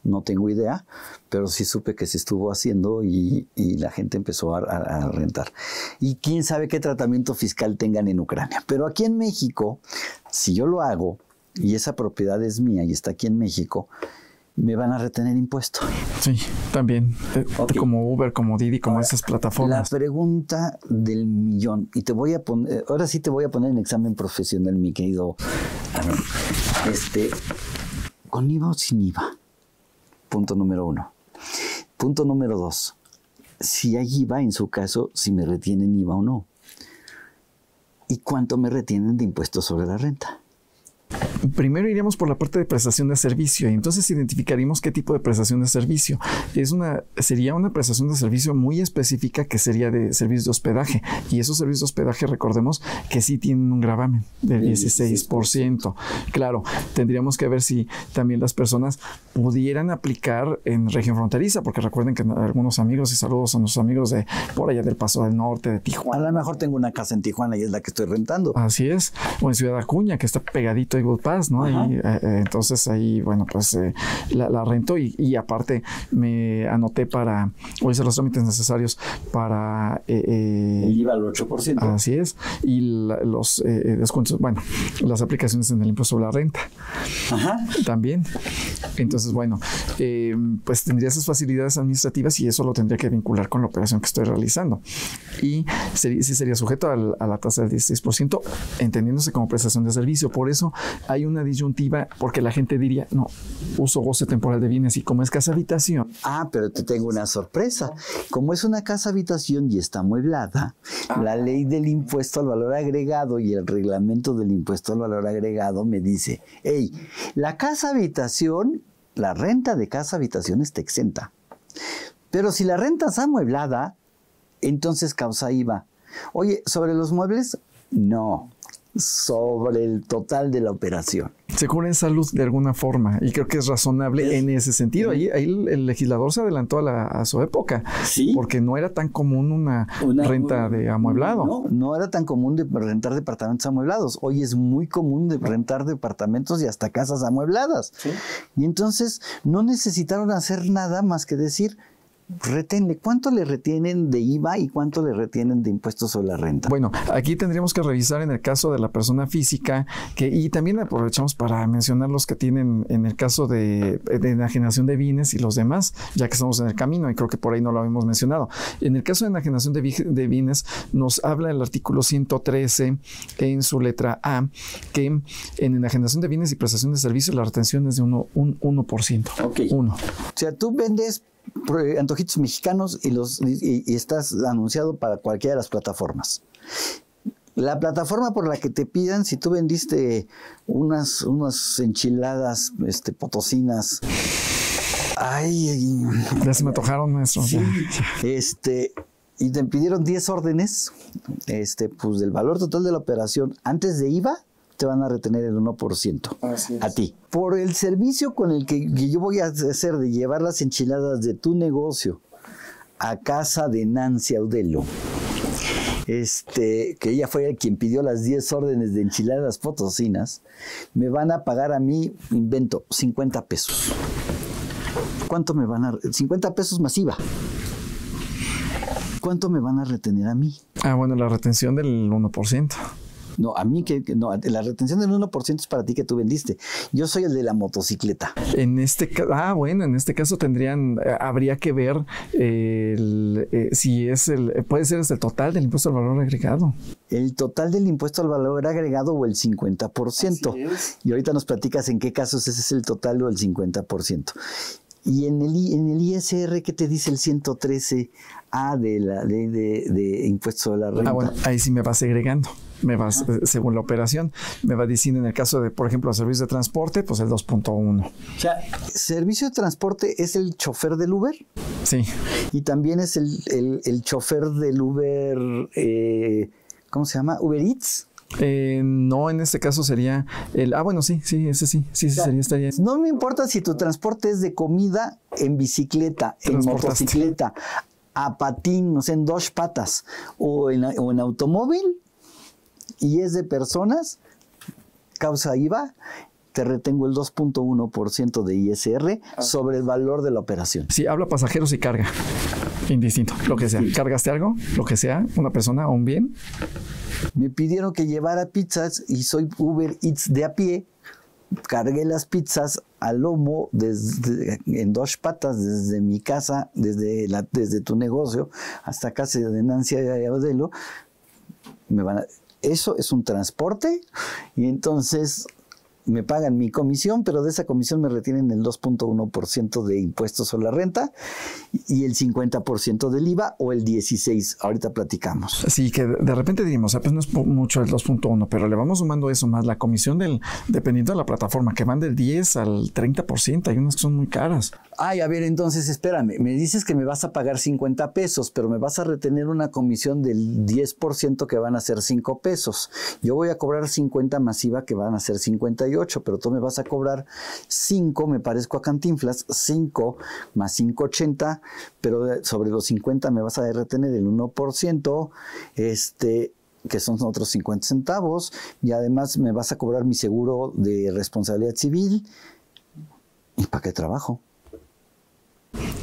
no tengo idea, pero sí supe que se estuvo haciendo y, la gente empezó a, rentar. Y quién sabe qué tratamiento fiscal tengan en Ucrania. Pero aquí en México, si yo lo hago y esa propiedad es mía y está aquí en México, me van a retener impuestos. Sí, también. Eh, como Uber, como Didi, como esas plataformas. La pregunta del millón. Y te voy a poner, ahora sí te voy a poner en examen profesional, mi querido. Este, ¿con IVA o sin IVA? Punto número uno. Punto número dos. Si hay IVA, en su caso, si me retienen IVA o no. ¿Y cuánto me retienen de impuestos sobre la renta? Primero iríamos por la parte de prestación de servicio y entonces identificaríamos qué tipo de prestación de servicio. Es una, sería una prestación de servicio muy específica que sería de servicios de hospedaje. Y esos servicios de hospedaje, recordemos que sí tienen un gravamen del 16%. Claro, tendríamos que ver si también las personas pudieran aplicar en región fronteriza, porque recuerden que algunos amigos y saludos a nuestros amigos de por allá del Paso del Norte, de Tijuana. A lo mejor tengo una casa en Tijuana y es la que estoy rentando. Así es. O en Ciudad Acuña, que está pegadito a ¿no? Y, eh, entonces ahí, bueno, pues eh, la, la, rento y, aparte me anoté para, o hice los trámites necesarios para... Eh, el IVA al 8%. Así es. Y los descuentos, bueno, las aplicaciones en el impuesto sobre la renta. Ajá. También. Entonces, bueno, pues tendría esas facilidades administrativas y eso lo tendría que vincular con la operación que estoy realizando. Y sí sería sujeto a la tasa del 16%, entendiéndose como prestación de servicio. Por eso hay una disyuntiva porque la gente diría, no, uso goce temporal de bienes y como es casa habitación. Ah, pero te tengo una sorpresa. Como es una casa habitación y está amueblada, la ah. ley del impuesto al valor agregado y el reglamento del impuesto al valor agregado me dice, hey, la casa habitación la renta de casa habitación está exenta. Pero si la renta es amueblada, entonces causa IVA. Oye, sobre los muebles, no sobre el total de la operación. Se cubre en salud de alguna forma y creo que es razonable en ese sentido. Ahí, el, legislador se adelantó a, su época, ¿Sí? porque no era tan común una, renta de amueblado. No, no era tan común de rentar departamentos amueblados. Hoy es muy común de rentar departamentos y hasta casas amuebladas. Y entonces no necesitaron hacer nada más que decir, retenle, ¿cuánto le retienen de IVA y cuánto le retienen de impuestos sobre la renta? Bueno, aquí tendríamos que revisar en el caso de la persona física, que, y también aprovechamos para mencionar los que tienen en el caso de, de enajenación de bienes y los demás, ya que estamos en el camino y creo que por ahí no lo habíamos mencionado. En el caso de enajenación de, de bienes, nos habla el artículo 113 en su letra A, que en enajenación de bienes y prestación de servicios la retención es de uno, un 1%. Ok. Uno. O sea, tú vendes antojitos mexicanos y, los, y, estás anunciado para cualquiera de las plataformas. La plataforma por la que te pidan, si tú vendiste unas, unas enchiladas este, potosinas, ay, ya se me tojaron, maestro. Este, y te pidieron 10 órdenes, este, pues del valor total de la operación antes de IVA, te van a retener el 1% a ti. Por el servicio con el que, yo voy a hacer de llevar las enchiladas de tu negocio a casa de Nancy Audelo, este, que ella fue quien pidió las 10 órdenes de enchiladas potosinas, me van a pagar a mí, invento, 50 pesos. ¿Cuánto me van a... 50 pesos masiva. ¿Cuánto me van a retener a mí? Ah, bueno, la retención del 1%. No, a mí que, no, la retención del 1% es para ti que tú vendiste. Yo soy el de la motocicleta. En este caso, ah, bueno, en este caso tendrían, eh, habría que ver eh, si es el, puede ser el total del impuesto al valor agregado. El total del impuesto al valor agregado o el 50%. Y ahorita nos platicas en qué casos ese es el total o el 50%. Y en el, en el ISR, ¿qué te dice el 113A de la ley de, de impuesto a la renta? Ah, bueno, ahí sí me va segregando me va, según la operación, me va diciendo en el caso de, por ejemplo, servicio de transporte, pues el 2.1. O sea, servicio de transporte es el chofer del Uber. Sí. Y también es el, el, chofer del Uber, eh, ¿cómo se llama? Uber Eats. Eh, no, en este caso sería el. Ah, bueno, sí, sí, ese sí, sí, sería, estaría. No me importa si tu transporte es de comida en bicicleta, en motocicleta, a patín, o sea, en dos patas, o en, o en automóvil, y es de personas, causa IVA, te retengo el 2.1% de ISR ah. sobre el valor de la operación. Sí, habla pasajeros y carga. Indistinto, lo que sea. ¿Cargaste algo? Lo que sea, una persona o un bien. Me pidieron que llevara pizzas y soy Uber Eats de a pie. Cargué las pizzas al lomo desde, en dos patas desde mi casa, desde, la, desde tu negocio hasta casa de Nancia de Audelo. Me van a, eso es un transporte. Y entonces me pagan mi comisión, pero de esa comisión me retienen el 2.1% de impuestos sobre la renta y el 50% del IVA o el 16%. Ahorita platicamos. Sí, que de repente diríamos, ah, pues no es mucho el 2.1, pero le vamos sumando eso más la comisión del, dependiendo de la plataforma, que van del 10 al 30%. Hay unas que son muy caras. Ay, a ver, entonces espérame, me dices que me vas a pagar 50 pesos, pero me vas a retener una comisión del 10% que van a ser 5 pesos. Yo voy a cobrar 50 masiva que van a ser 58, pero tú me vas a cobrar 5, me parezco a Cantinflas, 5 más 5,80, pero sobre los 50 me vas a retener el 1%, este, que son otros 50 centavos, y además me vas a cobrar mi seguro de responsabilidad civil. ¿Y para qué trabajo?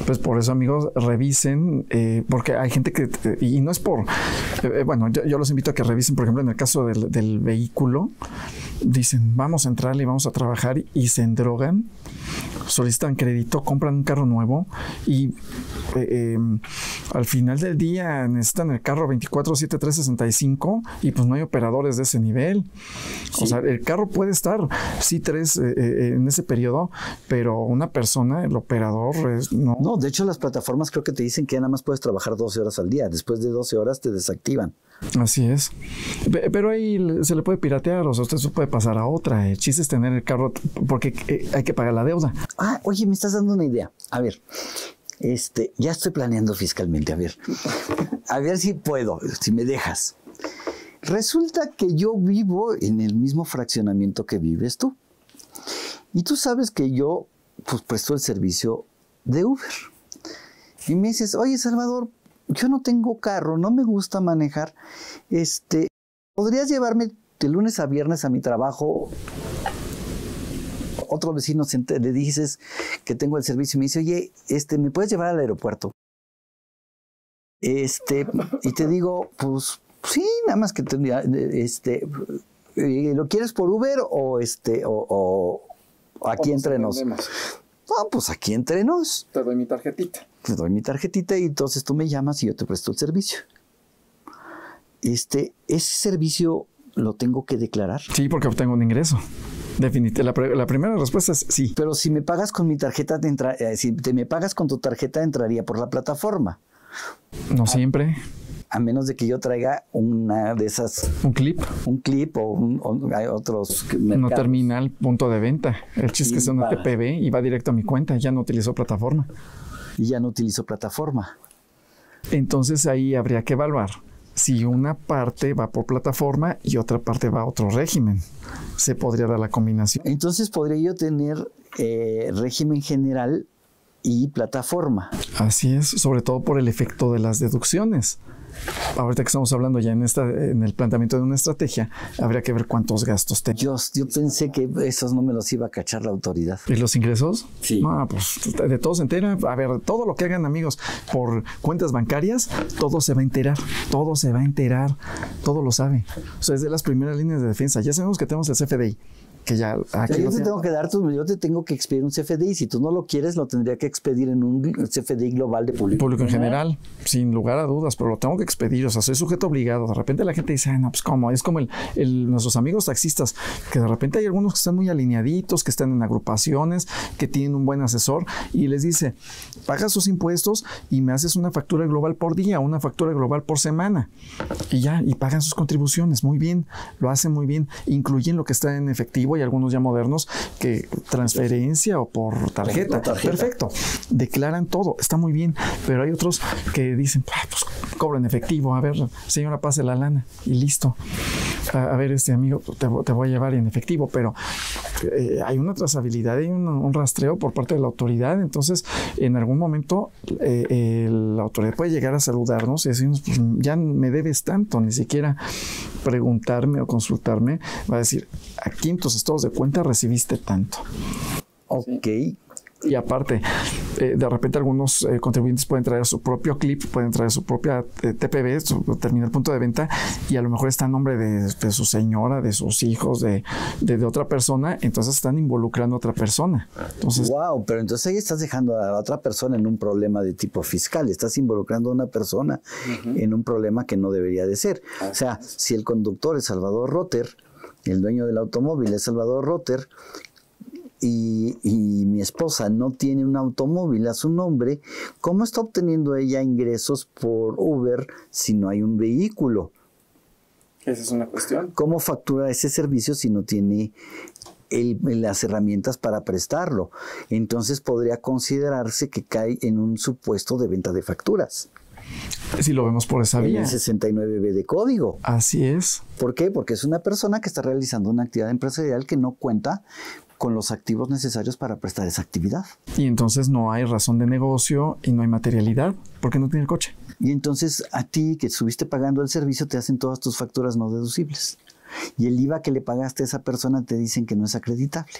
Pues por eso, amigos, revisen, eh, porque hay gente que, y no es por, eh, eh, bueno, yo, los invito a que revisen, por ejemplo, en el caso del, vehículo, dicen, vamos a entrarle y vamos a trabajar y se endrogan, solicitan crédito, compran un carro nuevo y al final del día necesitan el carro 24-7-365 y pues no hay operadores de ese nivel. O sea, el carro puede estar, sí, tres eh, eh, en ese periodo, pero una persona, el operador, es, no. No, de hecho las plataformas creo que te dicen que nada más puedes trabajar 12 horas al día. Después de 12 horas te desactivan. Así es. Pero ahí se le puede piratear, o sea, usted se puede pasar a otra. El chiste es tener el carro porque eh, hay que pagar la deuda. Ah, oye, me estás dando una idea. A ver, este, ya estoy planeando fiscalmente, a ver. A ver si puedo, si me dejas. Resulta que yo vivo en el mismo fraccionamiento que vives tú. Y tú sabes que yo pues presto el servicio de Uber. Y me dices, oye Salvador, yo no tengo carro, no me gusta manejar. Este, ¿podrías llevarme de lunes a viernes a mi trabajo? Otro vecino le dices que tengo el servicio y me dice, oye, este, ¿me puedes llevar al aeropuerto? Este, y te digo, pues sí, nada más que este, eh, ¿lo quieres por Uber o este, o, aquí entre nos? No, pues aquí entre nos. Te doy mi tarjetita. Te doy mi tarjetita y entonces tú me llamas y yo te presto el servicio. Este, ese servicio lo tengo que declarar. Sí, porque obtengo un ingreso. Definitivamente. La, primera respuesta es sí. Pero si me pagas con mi tarjeta, eh, si te me pagas con tu tarjeta, entraría por la plataforma. No siempre. A menos de que yo traiga una de esas. Un clip. Un clip o, hay otros. No terminal, punto de venta. El chiste es que es una TPB y va directo a mi cuenta. Ya no utilizo plataforma. Y ya no utilizo plataforma. Entonces ahí habría que evaluar si una parte va por plataforma y otra parte va a otro régimen. Se podría dar la combinación. Entonces podría yo tener eh, régimen general y plataforma. Así es, sobre todo por el efecto de las deducciones ahorita que estamos hablando ya en esta, en el planteamiento de una estrategia, habría que ver cuántos gastos tengo. Yo, yo pensé que esos no me los iba a cachar la autoridad. ¿Y los ingresos? Sí. No, pues de todo se entera. A ver, todo lo que hagan amigos por cuentas bancarias, todo se va a enterar. Todo se va a enterar. Todo lo sabe. O sea, es de las primeras líneas de defensa. Ya sabemos que tenemos el CFDI que ya aquí yo te tengo que dar tu, yo te tengo que expedir un CFDI. Si tú no lo quieres, lo tendría que expedir en un CFDI global de público. Público en general, sin lugar a dudas, pero lo tengo que expedir. O sea, soy sujeto obligado. De repente la gente dice, no, pues cómo, es como el, nuestros amigos taxistas, que de repente hay algunos que están muy alineaditos, que están en agrupaciones, que tienen un buen asesor y les dice, paga sus impuestos y me haces una factura global por día, una factura global por semana. Y ya, y pagan sus contribuciones. Muy bien, lo hacen muy bien. Incluyen lo que está en efectivo y algunos ya modernos que transferencia o por tarjeta. Perfecto. Declaran todo, está muy bien, pero hay otros que dicen, ah, pues cobro en efectivo, a ver, señora, pase la lana y listo. A, ver, este amigo, te, voy a llevar en efectivo, pero eh, hay una trazabilidad y un, rastreo por parte de la autoridad, entonces en algún momento eh, la autoridad puede llegar a saludarnos y decirnos, pues ya me debes tanto, ni siquiera preguntarme o consultarme, va a decir, aquí en tus estados de cuenta recibiste tanto. Ok, y aparte, eh, de repente algunos eh, contribuyentes pueden traer su propio clip, pueden traer su propia eh, TPB, su terminal punto de venta, y a lo mejor está en nombre de, su señora, de sus hijos, de, otra persona, entonces están involucrando a otra persona. Entonces, wow, pero entonces ahí estás dejando a otra persona en un problema de tipo fiscal, estás involucrando a una persona en un problema que no debería de ser. O sea, si el conductor es Salvador Rotter, el dueño del automóvil es Salvador Rotter, y, mi esposa no tiene un automóvil a su nombre, ¿cómo está obteniendo ella ingresos por Uber si no hay un vehículo? Esa es una cuestión. ¿Cómo factura ese servicio si no tiene las herramientas para prestarlo? Entonces podría considerarse que cae en un supuesto de venta de facturas. Si lo vemos por esa vía. El 69B de código. Así es. ¿Por qué? Porque es una persona que está realizando una actividad empresarial que no cuenta con los activos necesarios para prestar esa actividad. Y entonces no hay razón de negocio y no hay materialidad porque no tiene el coche. Y entonces a ti que estuviste pagando el servicio te hacen todas tus facturas no deducibles. Y el IVA que le pagaste a esa persona te dicen que no es acreditable.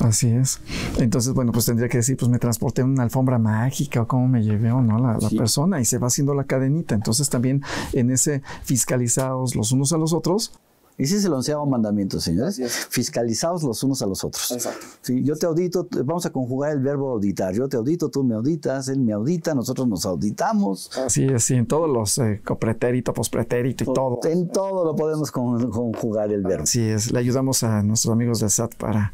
Así es. Entonces, bueno, pues tendría que decir, pues me transporté en una alfombra mágica o cómo me llevé o no la, persona y se va haciendo la cadenita. Entonces también en ese fiscalizados los unos a los otros, Ese es el onceavo mandamiento, señores. Fiscalizados los unos a los otros. Exacto. Sí, yo te audito, vamos a conjugar el verbo auditar. Yo te audito, tú me auditas, él me audita, nosotros nos auditamos. Así es, sí, en todos los eh, copretérito, pospretérito y todo. En todo lo podemos con- conjugar el verbo. Así es, le ayudamos a nuestros amigos del SAT para,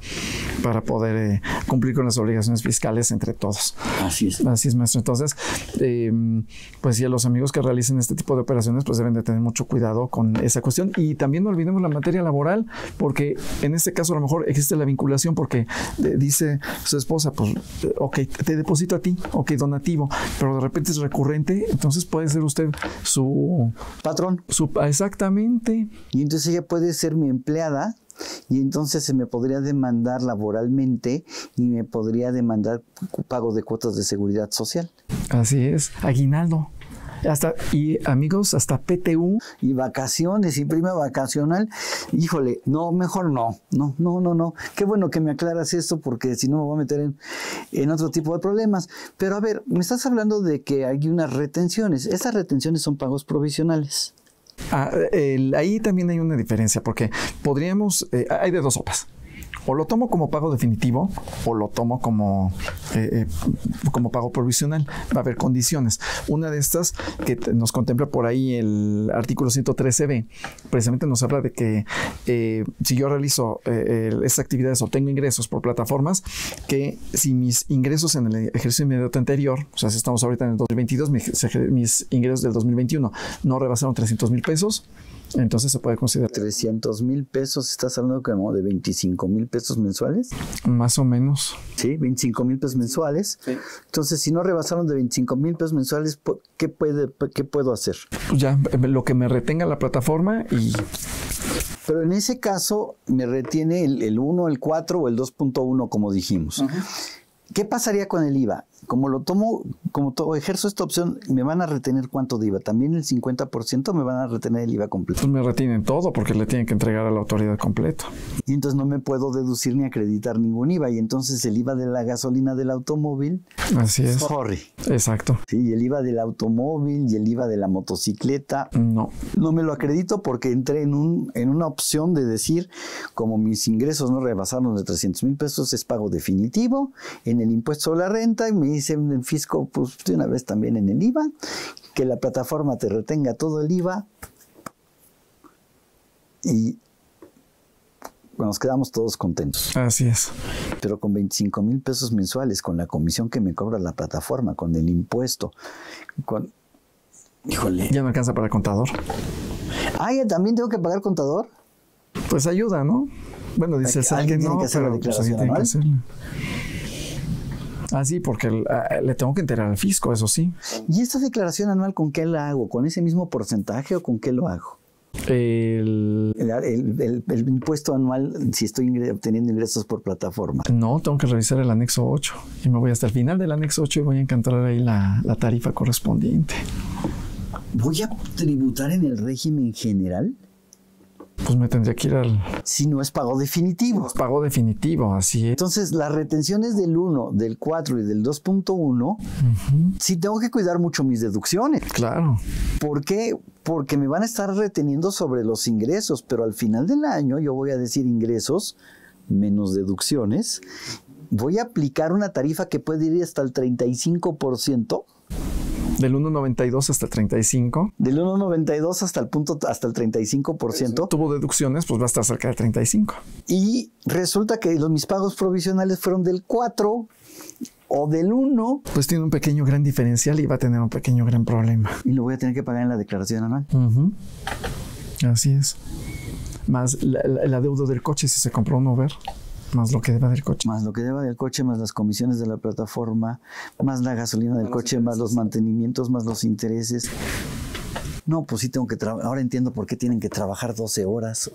para poder eh, cumplir con las obligaciones fiscales entre todos. Así es. Así es, maestro. Entonces, eh, pues sí, a los amigos que realicen este tipo de operaciones, pues deben de tener mucho cuidado con esa cuestión. Y también no la materia laboral, porque en este caso a lo mejor existe la vinculación, porque eh, dice su esposa, pues, eh, ok, te deposito a ti, ok, donativo, pero de repente es recurrente, entonces puede ser usted su... Patrón. su exactamente. Y entonces ella puede ser mi empleada y entonces se me podría demandar laboralmente y me podría demandar pago de cuotas de seguridad social. Así es, aguinaldo. Hasta, y amigos, hasta PTU. Y vacaciones y prima vacacional. Híjole, no, mejor no. No, no, no, no. Qué bueno que me aclaras esto porque si no me voy a meter en, en otro tipo de problemas. Pero a ver, me estás hablando de que hay unas retenciones. Esas retenciones son pagos provisionales. Ah, ahí también hay una diferencia, porque podríamos, eh, hay de dos sopas. O lo tomo como pago definitivo o lo tomo como, eh, eh, como pago provisional. Va a haber condiciones. Una de estas que nos contempla por ahí el artículo 113b, precisamente nos habla de que eh, si yo realizo estas actividades o tengo ingresos por plataformas, que si mis ingresos en el ejercicio inmediato anterior, o sea, si estamos ahorita en el 2022, mis, mis ingresos del 2021 no rebasaron 300 mil pesos, entonces se puede considerar 300 mil pesos, estás hablando como de 25 mil pesos mensuales. más o menos. Sí, 25 mil pesos mensuales. Entonces, si no rebasaron de 25 mil pesos mensuales, ¿qué, puede, ¿qué puedo hacer? Pues ya eh, lo que me retenga la plataforma y Pero en ese caso me retiene el, el 1, el 4 o el 2.1, como dijimos. ¿Qué pasaría con el IVA? Como lo tomo, como to- ejerzo esta opción, ¿me van a retener cuánto de IVA? ¿También el 50% me van a retener el IVA completo? pues me retienen todo porque le tienen que entregar a la autoridad completo. Y entonces no me puedo deducir ni acreditar ningún IVA. Y entonces el IVA de la gasolina del automóvil, Así es. sorry. Exacto. Sí, y el IVA del automóvil y el IVA de la motocicleta, No. No me lo acredito porque entré en, un, en una opción de decir, como mis ingresos no rebasaron de 300 mil pesos, es pago definitivo en el impuesto sobre la renta y me dice en el fisco, pues de una vez también en el IVA, que la plataforma te retenga todo el IVA y nos quedamos todos contentos. Así es. Pero con 25 mil pesos mensuales, con la comisión que me cobra la plataforma, con el impuesto, con... Híjole. Ya no alcanza para el contador. Ah, ¿ya también tengo que pagar contador? Pues ayuda, ¿no? Bueno, dice el SAT Alguien tiene no, que hacer la pero pues declaración alguien tiene que anual. hacerla. Ah, sí, porque ah, le tengo que enterar al fisco, eso sí. ¿Y esta declaración anual con qué la hago? ¿Con ese mismo porcentaje o con qué lo hago? El, El, el- el- el impuesto anual, si estoy ingre- obteniendo ingresos por plataforma. no, tengo que revisar el anexo 8 y me voy hasta el final del anexo 8 y voy a encontrar ahí la, la tarifa correspondiente. ¿Voy a tributar en el régimen general Pues me tendría que ir al si no es pago definitivo? pago definitivo, así es. Entonces, las retenciones del 1, del 4 y del 2.1, sí tengo que cuidar mucho mis deducciones. Claro. ¿Por qué? Porque me van a estar reteniendo sobre los ingresos, pero al final del año yo voy a decir ingresos menos deducciones. Voy a aplicar una tarifa que puede ir hasta el 35%, Del 1.92 hasta el 35. del 1.92 hasta el punto hasta el 35%, Tuvo deducciones, pues va a estar cerca del 35. y resulta que los, mis pagos provisionales fueron del 4 o del 1 Pues tiene un pequeño gran diferencial y va a tener un pequeño gran problema. y lo voy a tener que pagar en la declaración anual. Así es. Más la, adeudo del coche si se compró un Uber, más lo que deba del coche. más lo que deba del coche, más las comisiones de la plataforma, más la gasolina del coche, más los mantenimientos, más los intereses. No, pues sí tengo que trabajar. Ahora entiendo por qué tienen que trabajar 12 horas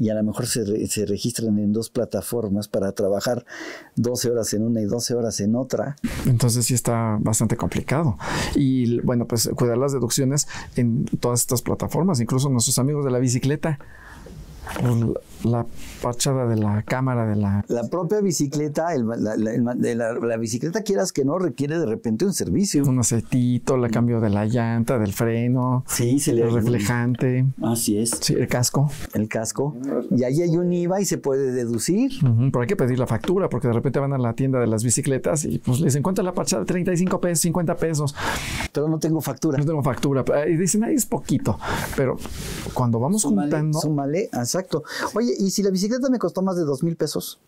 y a lo mejor se, re- se registran en dos plataformas para trabajar 12 horas en una y 12 horas en otra. Entonces sí está bastante complicado. Y bueno, pues cuidar las deducciones en todas estas plataformas, incluso nuestros amigos de la bicicleta. La parchada de la cámara de la... La propia bicicleta, la, bicicleta quieras que no, requiere de repente un servicio. Un acetito, el cambio de la llanta, del freno. Sí, se le... El reflejante. Así es. Sí, el casco. El casco. Y ahí hay un IVA y se puede deducir. pero hay que pedir la factura porque de repente van a la tienda de las bicicletas y pues les encuentran la parchada? 35 pesos, 50 pesos. Pero no tengo factura. No tengo factura. Y dicen, ahí es poquito. Pero cuando vamos juntando... Súmale, exacto. Oye, ¿y si la bicicleta me costó más de dos mil pesos?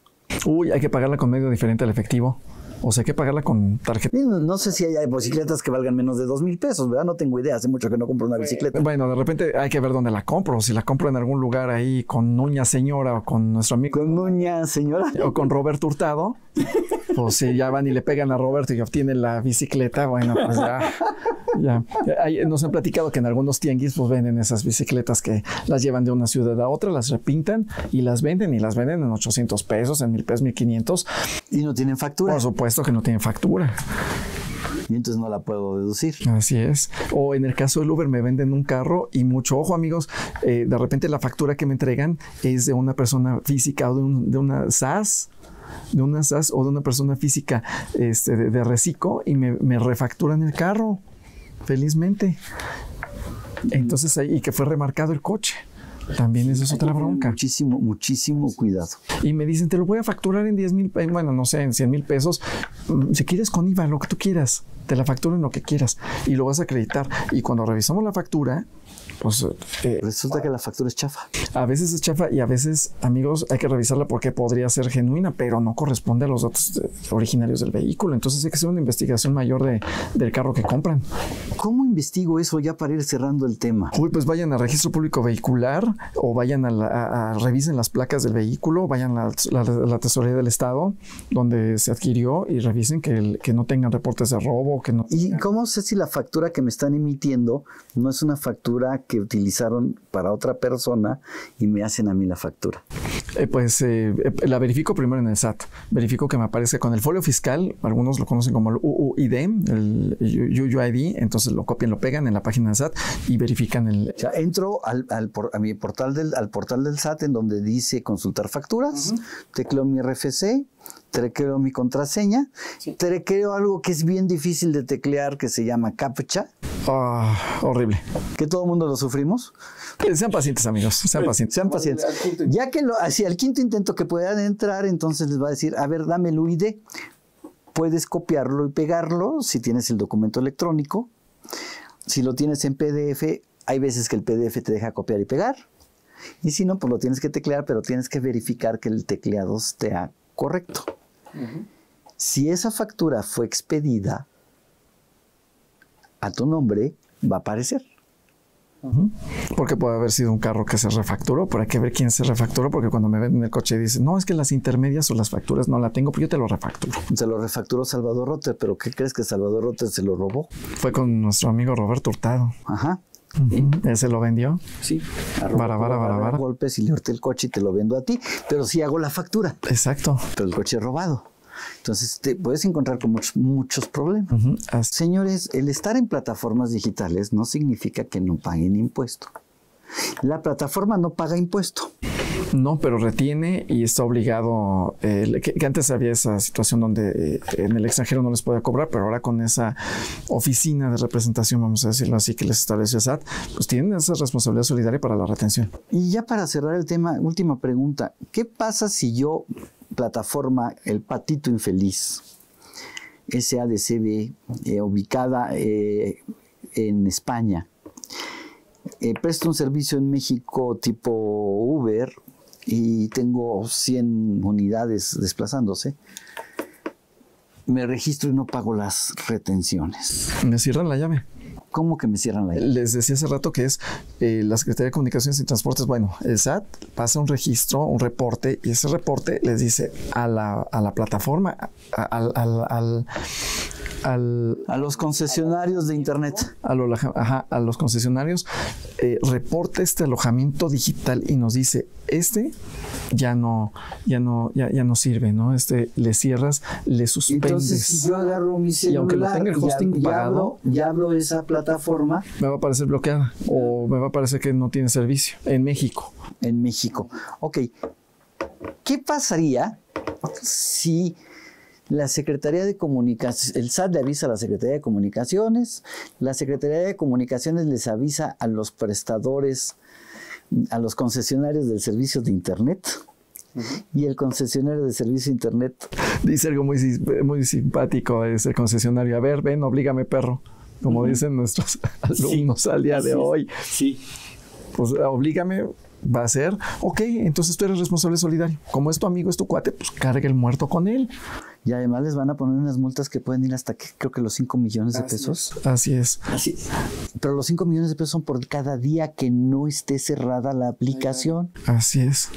Uy, hay que pagarla con medio diferente al efectivo. O sea, hay que pagarla con tarjeta. No, sé si hay bicicletas que valgan menos de dos mil pesos, ¿verdad? No tengo idea. Hace mucho que no compro una bicicleta. Bueno, de repente hay que ver dónde la compro. Si la compro en algún lugar ahí con Nuña Señora o con nuestro amigo. Con Nuña Señora. O con Roberto Hurtado. pues si ya van y le pegan a Roberto y obtienen la bicicleta, bueno, pues ya. ya. nos han platicado que en algunos tianguis pues venden esas bicicletas que las llevan de una ciudad a otra, las repintan y las venden y las venden en 800 pesos, en mil pesos, 1500. Y no tienen factura. Por supuesto que no tienen factura. Y entonces no la puedo deducir. Así es. O en el caso del Uber me venden un carro y mucho ojo amigos, eh, de repente la factura que me entregan es de una persona física o de, un, de una SAS de una SAS o de una persona física este, de, de reciclo y me, me refacturan el carro felizmente. Entonces ahí, y que fue remarcado el coche. También eso es otra bronca. Muchísimo, muchísimo cuidado. Y me dicen, te lo voy a facturar en 10 mil, bueno, no sé, en 100 mil pesos. Mm, si quieres con IVA, lo que tú quieras. Te la facturo en lo que quieras. Y lo vas a acreditar. Y cuando revisamos la factura, pues, eh, Resulta que la factura es chafa. A veces es chafa y a veces, amigos, hay que revisarla porque podría ser genuina, pero no corresponde a los datos originarios del vehículo. Entonces hay que hacer una investigación mayor de, del carro que compran. ¿Cómo investigo eso ya para ir cerrando el tema? Uy, pues vayan al registro público vehicular o vayan a, la, revisen las placas del vehículo, vayan a la, tesorería del estado donde se adquirió y revisen que, que no tengan reportes de robo, que no. ¿Y cómo sé si la factura que me están emitiendo no es una factura que utilizaron para otra persona y me hacen a mí la factura? Eh, pues eh, eh, la verifico primero en el SAT. Verifico que me aparece con el folio fiscal, algunos lo conocen como el UUID, el UUID, entonces lo copian, lo pegan en la página del SAT y verifican el... O sea, entro al, a mi portal del, al portal del SAT en donde dice consultar facturas, tecleo mi RFC, tecleo mi contraseña, tecleo algo que es bien difícil de teclear que se llama CAPTCHA. Ah, horrible. Que todo el mundo lo sufrimos. Sean pacientes, amigos. Sean pacientes. Sean pacientes. Ya que lo, hacia el quinto intento que puedan entrar, entonces les va a decir, a ver, dame el UID. Puedes copiarlo y pegarlo si tienes el documento electrónico. Si lo tienes en PDF, hay veces que el PDF te deja copiar y pegar. Y si no, pues lo tienes que teclear, pero tienes que verificar que el tecleado esté correcto. Si esa factura fue expedida a tu nombre, va a aparecer. Porque puede haber sido un carro que se refacturó, pero hay que ver quién se refacturó, porque cuando me venden el coche dicen, no, es que las intermedias o las facturas no la tengo, pero yo te lo refacturo. Se lo refacturó Salvador Rotter, pero ¿qué crees que Salvador Rotter se lo robó? Fue con nuestro amigo Roberto Hurtado. Ajá. ¿Ese lo vendió? Sí. Para, para, para, Golpes y le hurté el coche y te lo vendo a ti, pero sí hago la factura. Exacto. Pero el coche es robado. Entonces te puedes encontrar con muchos, problemas. Señores, el estar en plataformas digitales no significa que no paguen impuesto. La plataforma no paga impuesto. No, pero retiene y está obligado. Eh, que, antes había esa situación donde eh, en el extranjero no les podía cobrar, pero ahora con esa oficina de representación, vamos a decirlo así, que les estableció SAT, pues tienen esa responsabilidad solidaria para la retención. Y ya para cerrar el tema, última pregunta: ¿qué pasa si yo, plataforma El Patito Infeliz, SADCB, eh, ubicada en España, eh, presto un servicio en México tipo Uber y tengo 100 unidades desplazándose, me registro y no pago las retenciones. Me cierran la llave. ¿Cómo que me cierran la llave? Les decía hace rato que es eh, la Secretaría de Comunicaciones y Transportes. Bueno, el SAT pasa un registro, un reporte, y ese reporte les dice a la, a la plataforma, al, al, a los concesionarios de Internet. A, a los concesionarios, eh, reporta este alojamiento digital y nos dice, este ya no, ya no, ya, ya no sirve, ¿no? Este, le cierras, le suspendes. Entonces, si yo agarro mi celular y aunque lo tenga el hosting y, pagado, abro, y abro esa plataforma. Me va a aparecer bloqueada o me va a aparecer que no tiene servicio en México. En México. Ok. ¿Qué pasaría si la Secretaría de Comunicaciones, el SAT le avisa a la Secretaría de Comunicaciones, la Secretaría de Comunicaciones les avisa a los prestadores, a los concesionarios del servicio de Internet? Y el concesionario de servicio de internet dice algo muy, muy simpático ese concesionario. A ver, ven, oblígame, perro. Como dicen nuestros alumnos al día de hoy. Sí. Pues oblígame, va a ser, ok, entonces tú eres responsable solidario. Como es tu amigo, es tu cuate, pues carga el muerto con él. Y además les van a poner unas multas que pueden ir hasta que creo que los 5 millones de pesos. Así es. Así es. Pero los 5 millones de pesos son por cada día que no esté cerrada la aplicación. Así es.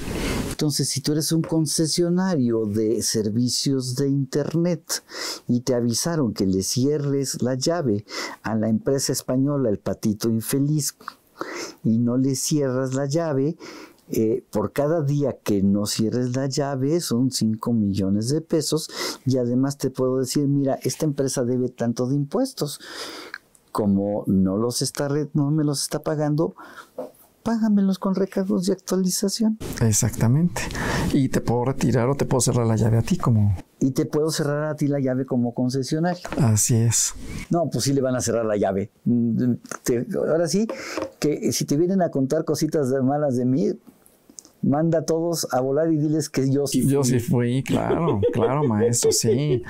Entonces, si tú eres un concesionario de servicios de Internet y te avisaron que le cierres la llave a la empresa española El Patito Infeliz y no le cierras la llave, eh, por cada día que no cierres la llave son 5 millones de pesos y además te puedo decir, mira, esta empresa debe tanto de impuestos. Como no los está no me los está pagando, págamelos con recargos de actualización. Exactamente. Y te puedo retirar o te puedo cerrar la llave a ti como... Y te puedo cerrar a ti la llave como concesionario. Así es. No, pues sí le van a cerrar la llave. ahora sí, que si te vienen a contar cositas malas de mí, manda a todos a volar y diles que yo sí fui. Yo sí fui, claro, claro, maestro, sí,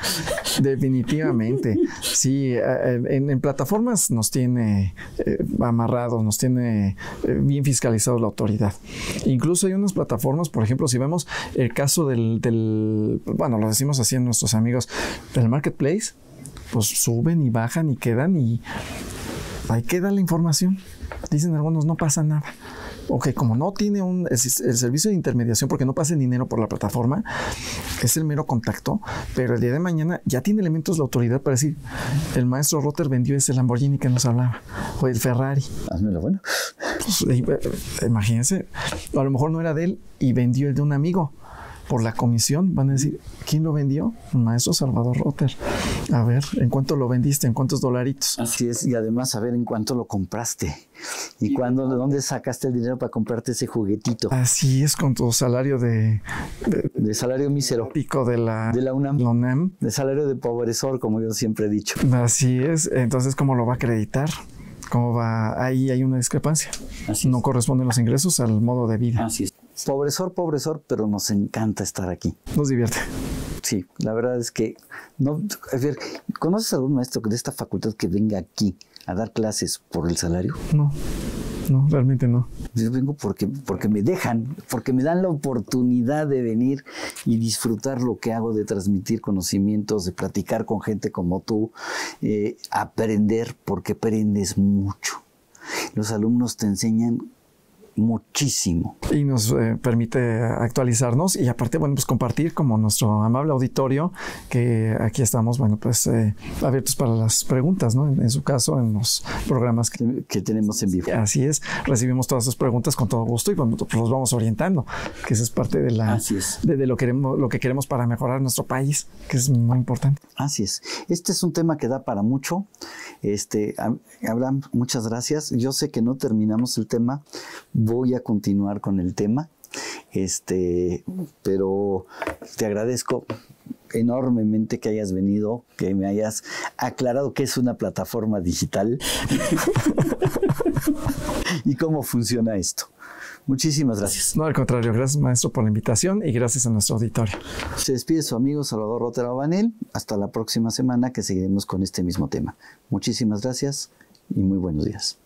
definitivamente. Sí, eh, en, plataformas nos tiene eh, amarrados, nos tiene eh, bien fiscalizados la autoridad. Incluso hay unas plataformas, por ejemplo, si vemos el caso del, del bueno, lo decimos así en nuestros amigos, del marketplace, pues suben y bajan y quedan y ahí queda la información. Dicen algunos, no pasa nada ok, como no tiene un, el, servicio de intermediación porque no pasa el dinero por la plataforma, es el mero contacto, pero el día de mañana ya tiene elementos la autoridad para decir, el maestro Rotter vendió ese Lamborghini que nos hablaba, o el Ferrari. Házmelo bueno. Pues, eh, imagínense, a lo mejor no era de él y vendió el de un amigo por la comisión, van a decir, ¿quién lo vendió? El maestro Salvador Rotter. A ver, ¿en cuánto lo vendiste? ¿En cuántos dolaritos? Así es, y además a ver en cuánto lo compraste. ¿Y cuándo, de dónde sacaste el dinero para comprarte ese juguetito? Así es, con tu salario de... De, salario mísero. Pico de la, de la UNAM. UNAM. De salario de pobresor, como yo siempre he dicho. Así es, entonces, ¿cómo lo va a acreditar? ¿Cómo va? Ahí hay una discrepancia. Así no corresponden los ingresos al modo de vida. Así es. Pobresor, pobresor, pero nos encanta estar aquí. Nos divierte. Sí, la verdad es que no. A ver, ¿conoces algún maestro de esta facultad que venga aquí a dar clases por el salario? No. No, realmente no. Yo vengo porque, porque me dejan, porque me dan la oportunidad de venir y disfrutar lo que hago, de transmitir conocimientos, de platicar con gente como tú, eh, aprender, porque aprendes mucho. Los alumnos te enseñan muchísimo. Y nos eh, permite actualizarnos y aparte, bueno, pues compartir como nuestro amable auditorio, que aquí estamos, bueno, pues eh, abiertos para las preguntas, ¿no? En, su caso, en los programas que, tenemos en vivo. Así es, recibimos todas sus preguntas con todo gusto y bueno, pues los vamos orientando, que eso es parte de la De, lo, queremos, lo que queremos para mejorar nuestro país, que es muy importante. Así es. Este es un tema que da para mucho. Este, Abraham, muchas gracias. Yo sé que no terminamos el tema voy a continuar con el tema. Este, pero te agradezco enormemente que hayas venido, que me hayas aclarado qué es una plataforma digital y cómo funciona esto. Muchísimas gracias. No, al contrario, gracias maestro por la invitación y gracias a nuestro auditorio. Se despide su amigo Salvador Rotero Banel. Hasta la próxima semana que seguiremos con este mismo tema. Muchísimas gracias y muy buenos días.